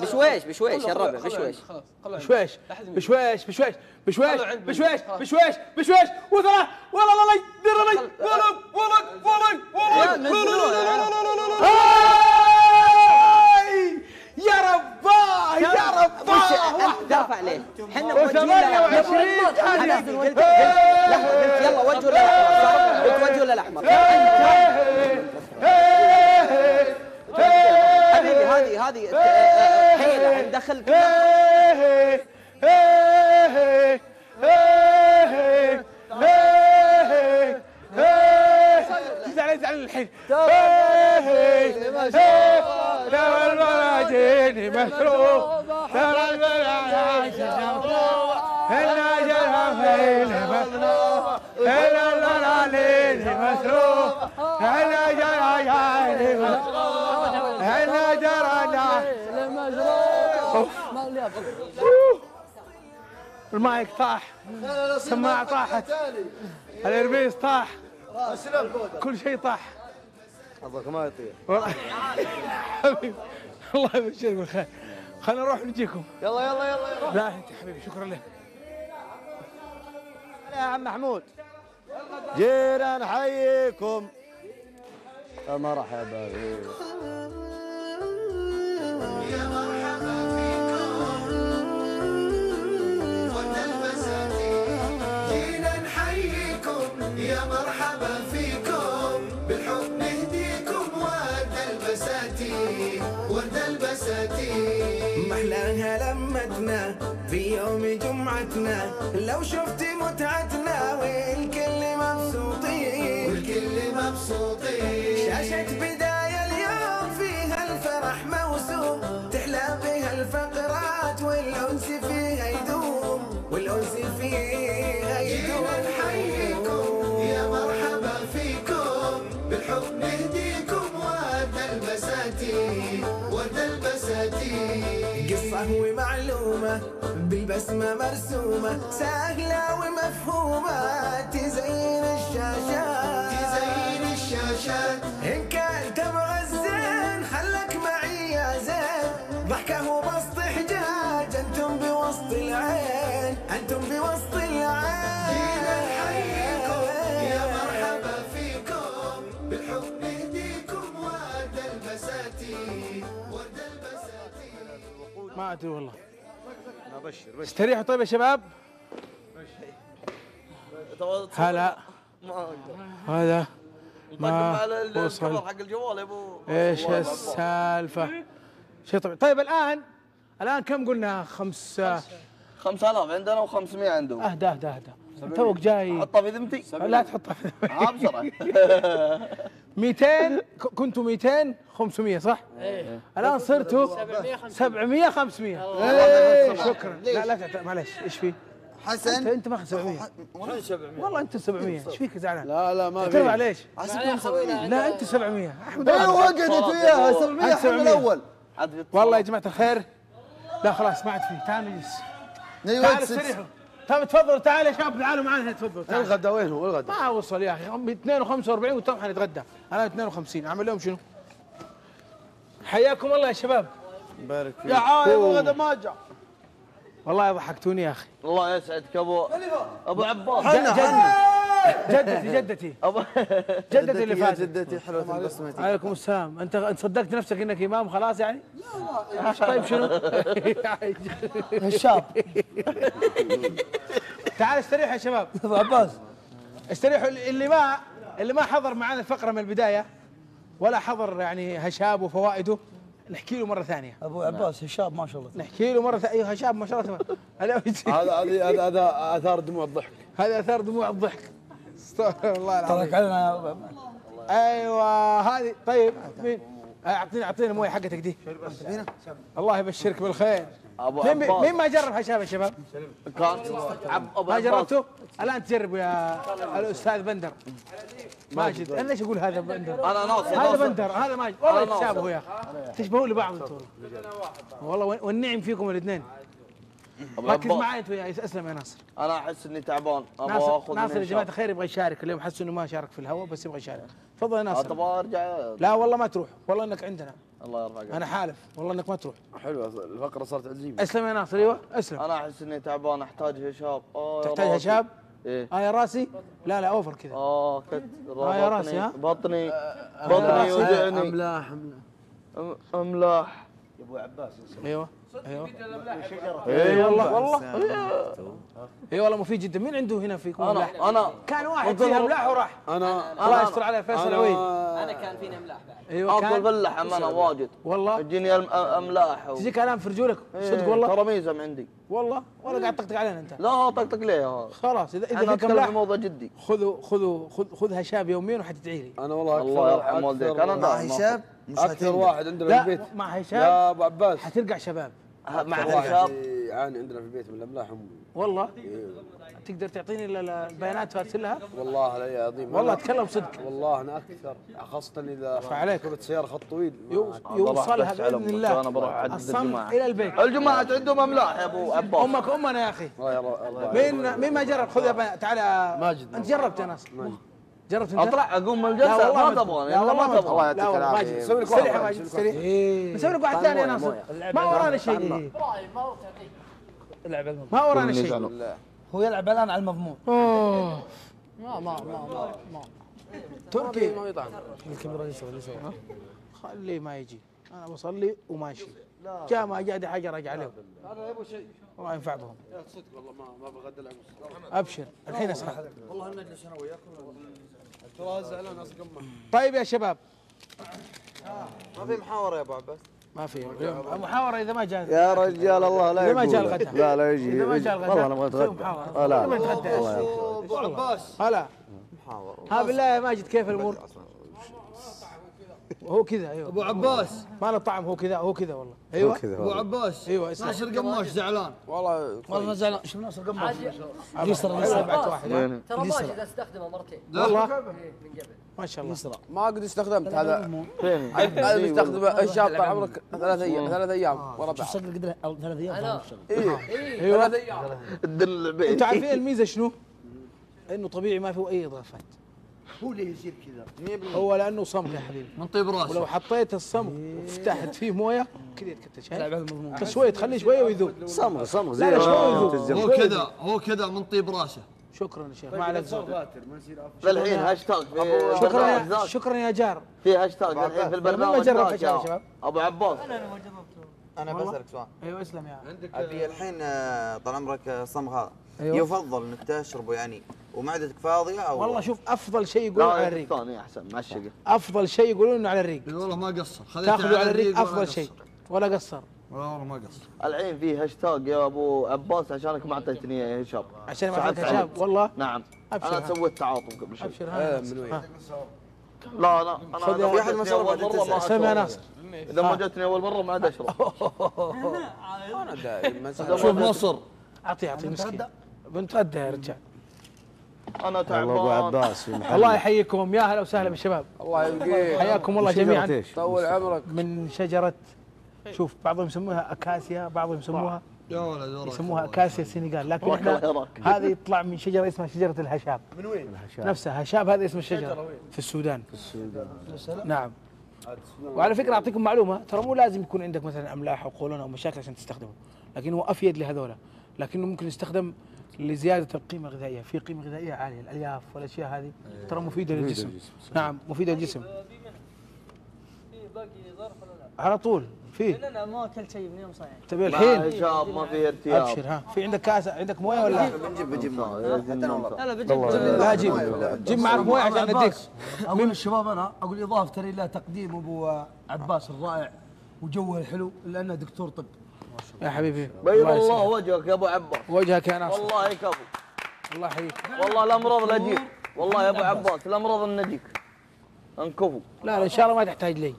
بشويش بشويش يا الربع بشويش. بشويش بشويش بشويش بشويش بشويش بشويش بشويش. وثلاث والله لا لا دير لي. ولد ولد ولد ولد هاي! يا رباه يا رباه. دافع عليه. إحنا موجهين وعشرين أنا ثانية. قلت قلت لحظة قلت يلا وجهوا للاحمر قلت وجهوا للأحمر. حبيبي هذه هذه حيلة. ندخل زعلان مشروب ترى المايك طاح. السماعة طاحت. الاربيس طاح. كل شيء طاح. عضك ما يطير الله يبشرك بالخير. خلينا نروح نجيكم. يلا يلا يلا يلا. لا انت حبيبي شكرا لك. يا عم محمود. جينا نحييكم راح يا بابي جينا نحييكم يا مرحبا في يوم جمعتنا لو شفتي متعتنا والكل مبسوطين. والكل مبسوطين. شاشة بداية اليوم فيها الفرح موسوم. تحلى بها الفقرات والأنس فيها يدوم. والأنس فيها يدوم. نحييكم يا مرحبا فيكم. بالحب نهديكم ورد البساتين ورد البساتين قصة ومعلومة بالبسمة مرسومة سهلة ومفهومة تزين الشاشات. تزين الشاشات. ما أدري والله. أبشر بشر. استريحوا طيب يا شباب؟ هلا. ما أقدر هذا ما على الكفر حق الجوال يا أبو. إيش السالفة؟ شيء طبيعي طيب الان الآن كم قلنا؟ خمس 5000 عندنا و500 عندهم أهدى أهدى أهدى. توك جاي حطها في ذمتي لا تحطها في ها بسرعة 200 ك- كنتوا 200 500 صح؟ إيه الان صرتوا 700 700 500 الله. إيه، شكرا لا لا معلش إيش في؟ حسن انت انت ماخذ 700 وين 700 والله انت 700 إيش فيك زعلان؟ لا لا ما ترى معليش لا انت 700 احمد أيوه الله. وقعدت وياها 700 أنت إحنا الأول والله يا جماعة الخير لا خلاص ما عاد في تعال نجلس تعال ست- استريحوا طيب تفضلوا تعال يا شباب تعالوا معنا تفضلوا تعال. الغدا وين هو؟ الغدا. ما وصل يا أخي 2 و45 وتم حنتغدى. أنا 52 أعمل لهم شنو؟ حياكم الله يا شباب. بارك فيك. يا عايب الغدا ما جاء. والله ضحكتوني يا أخي. الله يسعدك ابو أبو عباس. حنا حنا جدتي جدتي. جدتي اللي فاتت. جدتي حلوة البسمتي عليكم. السلام. أنت انت صدقت نفسك إنك إمام خلاص يعني؟ إيش طيب شنو؟ هشام تعال استريحوا يا شباب. أبو عباس. استريحوا اللي ما اللي ما حضر معنا الفقرة من البداية ولا حضر يعني هشاب وفوائده نحكي له مرة ثانية. أبو عباس هشام ما شاء الله. نحكي له مرة ثانية. أيوه هشام ما شاء الله. هذا هذا هذا أثار دموع الضحك. هذا أثار دموع الضحك. الله العظيم ترك علينا. أيوه هذه طيب مين اعطينا اعطينا الموية حقتك دي الله يبشرك بالخير أبو مين مين ما جرب هشام يا شباب؟ ما جربته؟ الآن تجربوا يا الأستاذ بندر ماجد أنا ليش أقول هذا بندر؟ أنا ناصر هذا. بندر هذا ماجد والله. يتشابهوا يا أخي تشبهوا لبعض أنتم والله والنعم فيكم الاثنين ركز. معي أنت وياي أسلم يا ناصر. أنا أحس إني تعبان. أبغى ناصر أخذ ناصر يا جماعة. الخير يبغى يشارك اليوم حس إنه ما شارك في الهواء بس يبغى يشارك. تفضل يا ناصر. أبغى أرجع؟ لا والله ما تروح. والله إنك عندنا. الله يرفع قلبك أنا حالف. والله إنك ما تروح. حلوة الفقرة صارت عزيمه أسلم يا ناصر أيوه أسلم. أنا أحس إني تعبان أحتاج هشام آه يا تحتاج. هشام إيه. آه يا راسي؟ لا لا أوفر كذا. آه كت آه يا راسي، ها؟ بطني يا بطني. يوجعني. أملاح أملاح. أملاح. يا أبو عباس أيوه. أيوه. اي والله. والله اي والله مفيد جدا مين عنده هنا فيكم املاح؟ أنا. أنا. كان واحد فيه املاح وراح. أنا. الله يستر عليه فيصل أنا- عويد أنا كان فيني املاح بعد. أيوه كان باللحم أنا واجد. والله. تجيني املاح تجيك الام في رجولك. إيه، صدق والله. ترى ميزم عندي. والله. ولا قاعد تطقطق علينا أنت. لا طقطق ليه هذا؟ خلاص اذا إذا أنا فيك أتكلم املاح في موضوع جدي. خذوا خذوا خذ خذ هشاب يوميا وحتدعي لي. أنا والله الله يرحم والديك. أنا مع هشام مش أكثر. واحد عندنا في لا البيت. مع يا هشام أبو عباس. حترجع شباب. مع أكثر واحد هشام يعاني عندنا في البيت من الأملاح والله؟ تقدر تعطيني ال- ال- البيانات فارسلها والله العلي العظيم والله أنا- أتكلم صدق. والله أنا أكثر خاصة إذا عليك. ركبت سيارة خط طويل. يو- يوصلها بإذن الله. أنا بروح الصمت الجماعة. إلى البيت. الجماعة عندهم أملاح يا أبو عباس. أمك أمنا يا أخي. الله ير- الله مين مين ما جرب؟ خذ يا تعال. يا- ماجد. أنت جربت يا ناصر. جربت انت؟ أطلع أقوم من لا الجلسة. والله ما ما تبغون لا والله ما ما تبغون والله ماجد استريح يا ماجد استريح نسوي لك. واحد ثاني يا ناصر. ما ورانا شيء. ما ورانا شيء. هو يلعب الآن على المضمون. ما ما ما ما ما. تركي. الكاميرا يسوي اللي يسوي خليه ما يجي. أنا بصلي وماشي. جاء ما جاء دي حاجة راجع عليهم. هذا يبغى شيء. الله ينفع بهم يا صدق والله ما ما بغدى العمس أبشر. الحين أسمع. والله نجلس أنا وياكم. ترى زعلان طيب يا شباب. ما في محاورة يا أبو عباس. ما في. المحاورة إذا ما جاء. يا رجال الله لا إذا ما جاء. الغداء. لا لا يجي. إذا ما. جاء الغداء. والله محاورة. لا ما نتغدى الله يرحمه. أبو عباس. هلا. محاورة. ها بالله يا ماجد كيف الأمور؟ هو كذا أيوه. أبو عباس. ما له طعم هو كذا هو كذا والله. أيوه. أبو عباس أيوه اسمع. ناصر قماش زعلان. والله والله أنا زعلان. شوف ناصر قماش. يسرى يسرى بعت واحد. وين؟ ترى ماجد استخدمه مرتين. والله. إيه، من قبل. ما شاء الله. يسرى. ما قد استخدمت. هذا فين؟ هذا مستخدمه الشاب طال عمرك ثلاث أيام. ثلاث أيام. ورا بعض صدق قدر ثلاث أيام. أيوه أيوه. ثلاث أيام. أنتوا عارفين الميزة شنو؟ إنه طبيعي ما فيه أي إضافات. هو اللي يصير كذا. هو لأنه صمغ يا حبيبي. من طيب ولو راسه حطيت الصمغ وفتحت فيه موية كذا المضمون بس شوي تخليه شوية ويذوب. صمغ صمغ زي لا شوي آه،. هو كذا هو كذا من طيب راسه. شكرا يا شيخ. ما عليك زود فاتر ما أفضل. الحين هاشتاج شكرا يا شكرا يا جار. في هاشتاج الحين في ما البرنامج. جرب هاشتاج يا شباب. أبو عباس. أنا بسألك سؤال. أيوه اسلم يا أبي الحين آه، طال عمرك آه، الصمغ هذا. أيوة. يفضل انك تشربه يعني ومعدتك فاضية أو والله شوف أفضل شيء يقولون على لا الريق الثاني أحسن معشقه أفضل شيء يقولون إنه على الريق. اي والله ما قصر. تاخذه على الريق أفضل. شيء. ولا قصر. والله والله ما قصر. الحين في هاشتاج يا أبو عباس عشانك ما أعطيتني يا هشام عشان ما سعيد. شاب والله؟ نعم. أبشر أنا. سويت تعاطف قبل شوي. أبشر ها من وين؟ لا لا أنا في أحد ما جتني شرب أشرب. ناصر. إذا ما جتني أول مرة ما عاد أشرب. أنا دائما شوف نصر. اعطيه اعطيه مسكين. بنتغدى يا رجال. أنا تعبان. الله يحييكم. يا هلا وسهلا بالشباب الله يبقيك حياكم الله جميعا؟ طول عمرك. من شجرة شوف بعضهم يسموها أكاسيا بعضهم يسموها يا ولد. يسموها أكاسيا السنغال. لكن إحنا. هذه يطلع من شجرة اسمها شجرة الهشاب. من وين؟ نفسها. هشاب هذا اسم الشجرة. في السودان. في السودان. نعم. وعلى فكرة أعطيكم معلومة. ترى مو لازم يكون عندك مثلا أملاح أو قولون أو مشاكل عشان تستخدمه لكن هو أفيد لهذولا. لكنه ممكن يستخدم لزيادة القيمة الغذائية في قيمة غذائية عالية الألياف والاشياء هذه ترى مفيدة مفيدة للجسم. نعم مفيدة للجسم. في باقي ظرف ولا لا؟ على طول في. لأن أنا ما أكلت شيء من يوم صايم تبي الحين. ما شاب ما في ارتياب أبشر ها. في عندك كاس عندك موية ولا بنجيب بنجيب لا لا بجيب لا جيب. جيب معك موية عشان نديك أقول للشباب أنا أقول إضافة إلى تقديم أبو عباس الرائع وجوه الحلو لأنه دكتور طب. يا حبيبي. بيض الله. وجهك يا أبو عباس. وجهك يا ناصر. والله كفو الله يحييك. والله الامراض لا تجيك والله يا أبو عباس الامراض نجيك. انكفو. لا لا إن شاء الله ما تحتاج لي.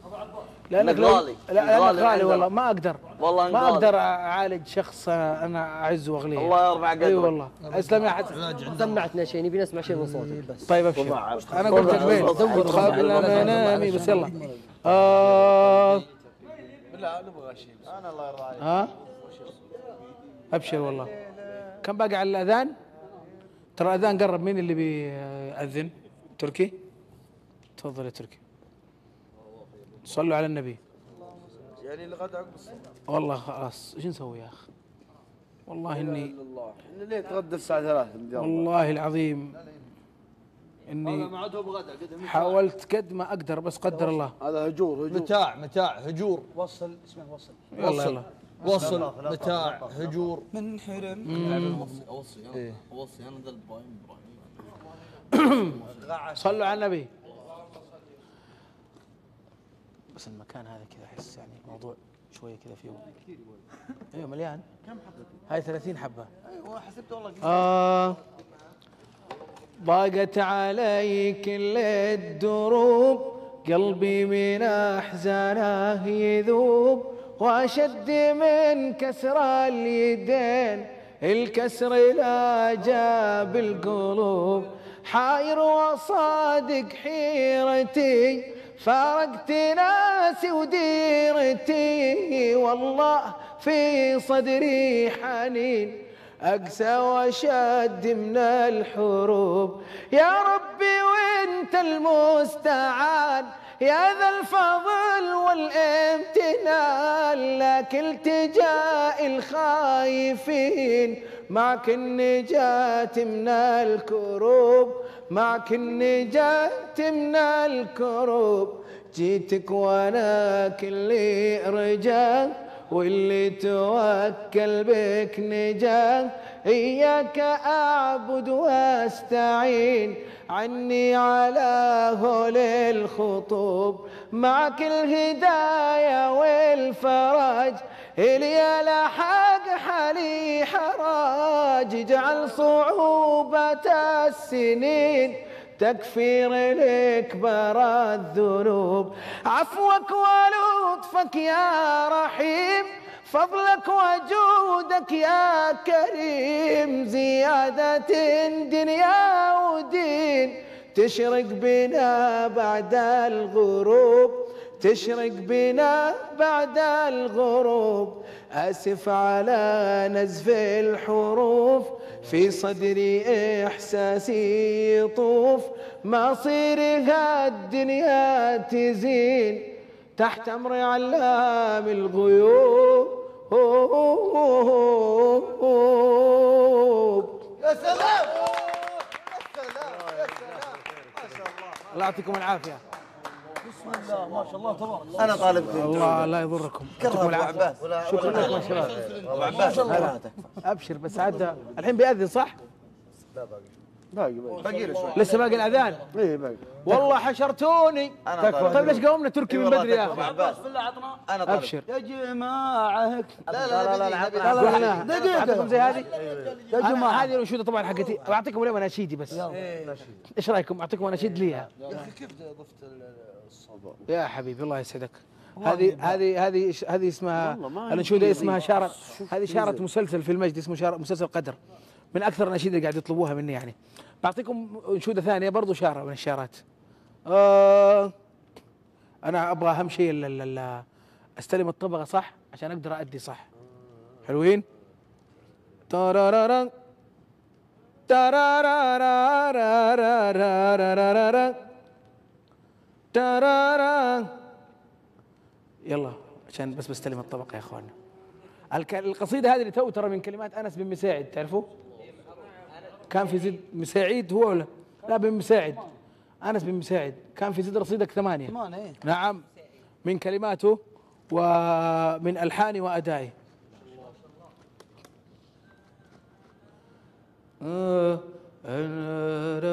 لأنك لو غالي. لا لأنك غالي غالي. والله ما أقدر. والله ما. أقدر أعالج شخص أنا اعزه واغليه الله يرفع أي قدرك. والله. أسلم يا حسن. سمعتنا شيء نبي نسمع شيء من صوتك. طيب أبشر. أنا قلت. قبل منامي بس يلا. آه. لا نبغى شيء أنا الله يرضى عليك. ها؟ أبشر والله. كم باقي على الأذان؟ ترى الأذان قرب. مين اللي بيأذن؟ تركي؟ تفضل يا تركي. صلوا على النبي. يعني لغد عقب الصلاة. والله خلاص. إيش نسوي يا أخي؟ والله إني ليه تغدى الساعة 3 والله العظيم. إني ما عاد هو بغدا قدم حاولت قد ما أقدر بس قدر الله. هذا هجور هجور. متاع متاع هجور. وصل اسمه وصل. يلا يلا. وصل متاع هجور. من حرم. اوصي اوصي أنا اوصي أنا ذا إبراهيم إبراهيم صلوا على النبي. بس المكان هذا كذا أحس يعني الموضوع شوية كذا فيه. أيوه مليان. كم حبة؟ هاي 30 حبة. أيوه حسبت والله. آه. ضاقت علي كل الدروب قلبي من أحزانه يذوب. وأشد من كسر اليدين الكسر لا جاب القلوب. حاير وصادق حيرتي فارقت ناسي وديرتي. والله في صدري حنين أقسى وأشد من الحروب. يا ربي وأنت المستعان يا ذا الفضل والامتنان لك التجاء الخايفين. معك النجاة من الكروب معك النجاة من الكروب. جيتك وأنا كل رجال واللي توكل بك نجاة إياك أعبد وأستعين. عني على هول الخطوب معك الهداية والفرج. إلي لحق حالي حراج اجعل صعوبة السنين. تكفير لكبر الذنوب. عفوك ولطفك يا رحيم فضلك وجودك يا كريم. زيادة دنيا ودين تشرق بنا بعد الغروب. تشرق بنا بعد الغروب أسف على نزف الحروف. في صدري إحساسي يطوف مصيرها الدنيا تزين تحت أمر علام الغيوب. يا سلام! الله يعطيكم العافية. الله ما شاء الله تبارك الله أنا طالب الله لا يضركم يعطيكم ابو العافية عباس ولا شكرا لكم يا شباب ابو عباس هلا. ابشر بس عاد الحين بيأذن صح؟ باقي باقي باقي له شوي لسه باقي الاذان إيه باقي والله حشرتوني. طيب ليش قومنا تركي من إيه بدري يا أخي؟ أبو عباس بالله عطنا أنا طالب ابشر يا جماعة لا لا لا لا لا لا لا. اعطيكم زي هذه يا جماعة. هذه الانشوده طبعا حقتي بعطيكم اليوم اناشيدي بس إيش رايكم اعطيكم اناشيد ليها يا أخي كيف ضفت الصبر. يا حبيبي الله يسعدك. هذه هذه هذه هذه اسمها الانشوده اسمها شارة هذه شارة مسلسل في المجد اسمه شارة مسلسل قدر. من أكثر الاناشيد اللي قاعد يطلبوها مني يعني. بعطيكم انشوده ثانية برضو شارة من الشارات. آه أنا أبغى أهم شيء أستلم الطبقة صح؟ عشان أقدر ادي صح؟ حلوين؟ تارارارا. تارارارا تارارا يلا عشان بس بستلم الطبقة يا اخوانا القصيدة هذه اللي تو ترى من كلمات أنس بن مساعد تعرفوا؟ كان في زد مساعد هو ولا؟ لا بن مساعد. أنس بن مساعد. كان في زد رصيدك ثمانية. ثمانية، إيه. نعم. من كلماته ومن ألحانه وأدائه. آه، آه،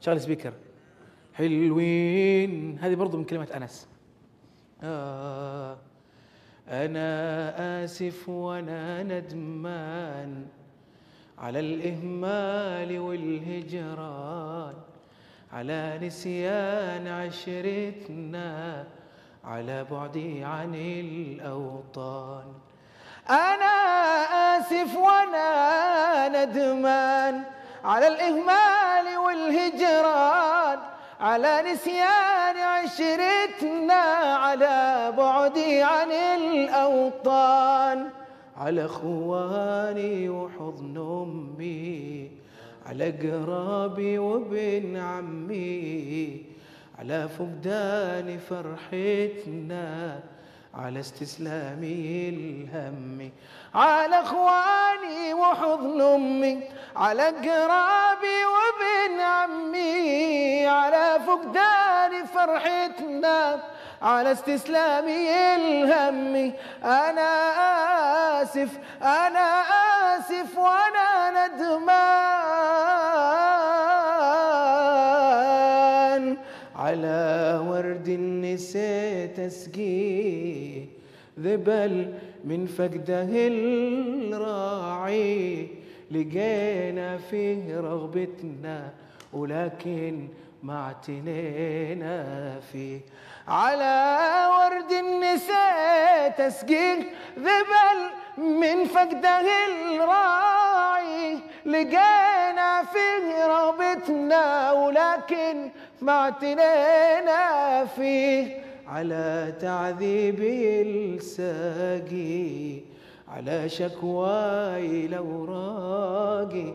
شغل speaker. حلوين. هذه برضو من كلمة أنس. آه أنا آسف وأنا ندمان على الإهمال والهجران على نسيان عشرتنا على بعدي عن الأوطان. أنا آسف وأنا ندمان على الإهمال والهجران على نسيان عشرتنا على بعدي عن الأوطان. على إخواني وحضن أمي على قرابي وابن عمي على فقدان فرحتنا. على استسلامي الهم على إخواني وحضن أمي على قرابي وابن عمي على فقدان فرحتنا على استسلامي الهم. أنا آسف أنا آسف وأنا ندمان. على ورد نسيت اسقيه ذبل من فقده الراعي لقينا فيه رغبتنا ولكن ما اعتنينا فيه. على ورد نسيت اسقيه ذبل من فقده الراعي لقينا فيه رغبتنا ولكن ما اعتنينا فيه. على تعذيبي الساقي على شكواي الأوراقي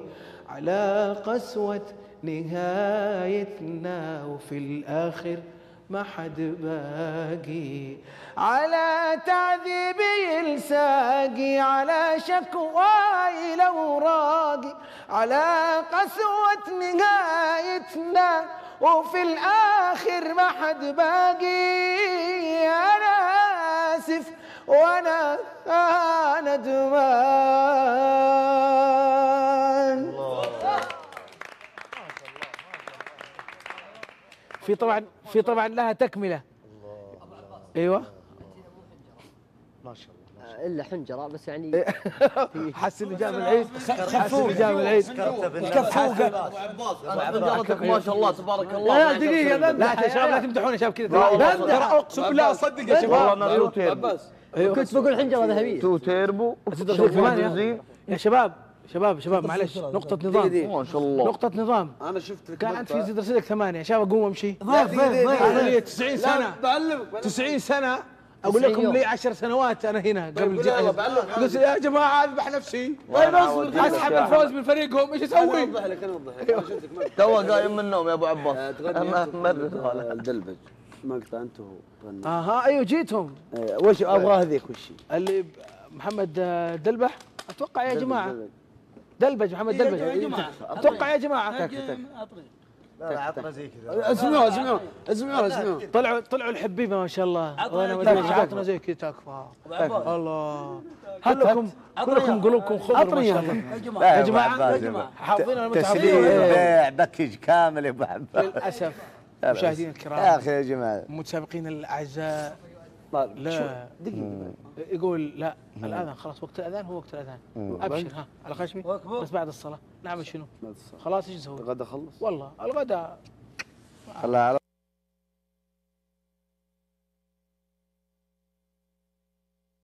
على قسوة نهايتنا وفي الآخر ما حد باقي. على تعذيبي الساقي على شكواي الأوراقي على قسوة نهايتنا وفي الآخر ما حد باقي. أنا آسف وأنا ندمان. في طبعا في طبعا لها تكملة. أيوه. ما شاء الله. إلا حنجرة بس يعني حس إنه جاب العيد. حس إنه جاب العيد. ابو عباس حنجرتك ما شاء الله تبارك الله. لا دقيقة لا يا شباب لا تمدحون يا شباب كذا. ترى أقسم بالله. اصدق يا شباب. والله أنا تو تيربو كنت بقول حنجرة ذهبيه تو تيربو ثمانية يا شباب شباب شباب معلش. نقطة نظام. ما شاء الله. نقطة نظام. أنا شفت كان انت في زيد رصيدك ثمانية. شباب قوم امشي. ضيف ضيف ضيف. أنا لي 90 سنة. بعلمك. 90 سنة أقول لكم لي 10 سنوات أنا هنا قبل يلا بعلمك. قلت يا جماعة أذبح نفسي. طيب أصبر. اسحب الفوز من فريقهم إيش أسوي؟ اوضح لك أنا اوضح لك. ما تو قايم من النوم يا أبو عباس. على الدلبج مقطع أنت. وهو غنى. أها أيوه جيتهم. إيه، وش أبغى هذيك وش هي؟ اللي محمد آه، دلبح؟ أتوقع يا جماعة. دلبج. محمد إيه، دلبج. يا جماعة. أتوقع يا تك لا لا عطنا زي كذا. اسمعوا اسمعوا اسمعوا اسمعوا. طلعوا طلعوا الحبيبة ما شاء الله. عطنا وأنا زي كذا. تكفى. الله. هات- كلكم. كلكم قلوبكم خضر ما شاء يا الله. يا جماعة يا جماعة. حافظين ولا تسليم بيع باكج كامل يا أبو عباس. للأسف. مشاهدينا الكرام. يا أخي يا جماعة. متسابقين الأعزاء. طيب، لا. دقيقة. يقول لا الاذان خلاص وقت الأذان هو وقت الأذان. مم. أبشر ها على خشمي؟ بس بعد الصلاة. نعمل شنو؟ خلاص إيش نسوي؟ الغدا خلص. والله الغداء. الله على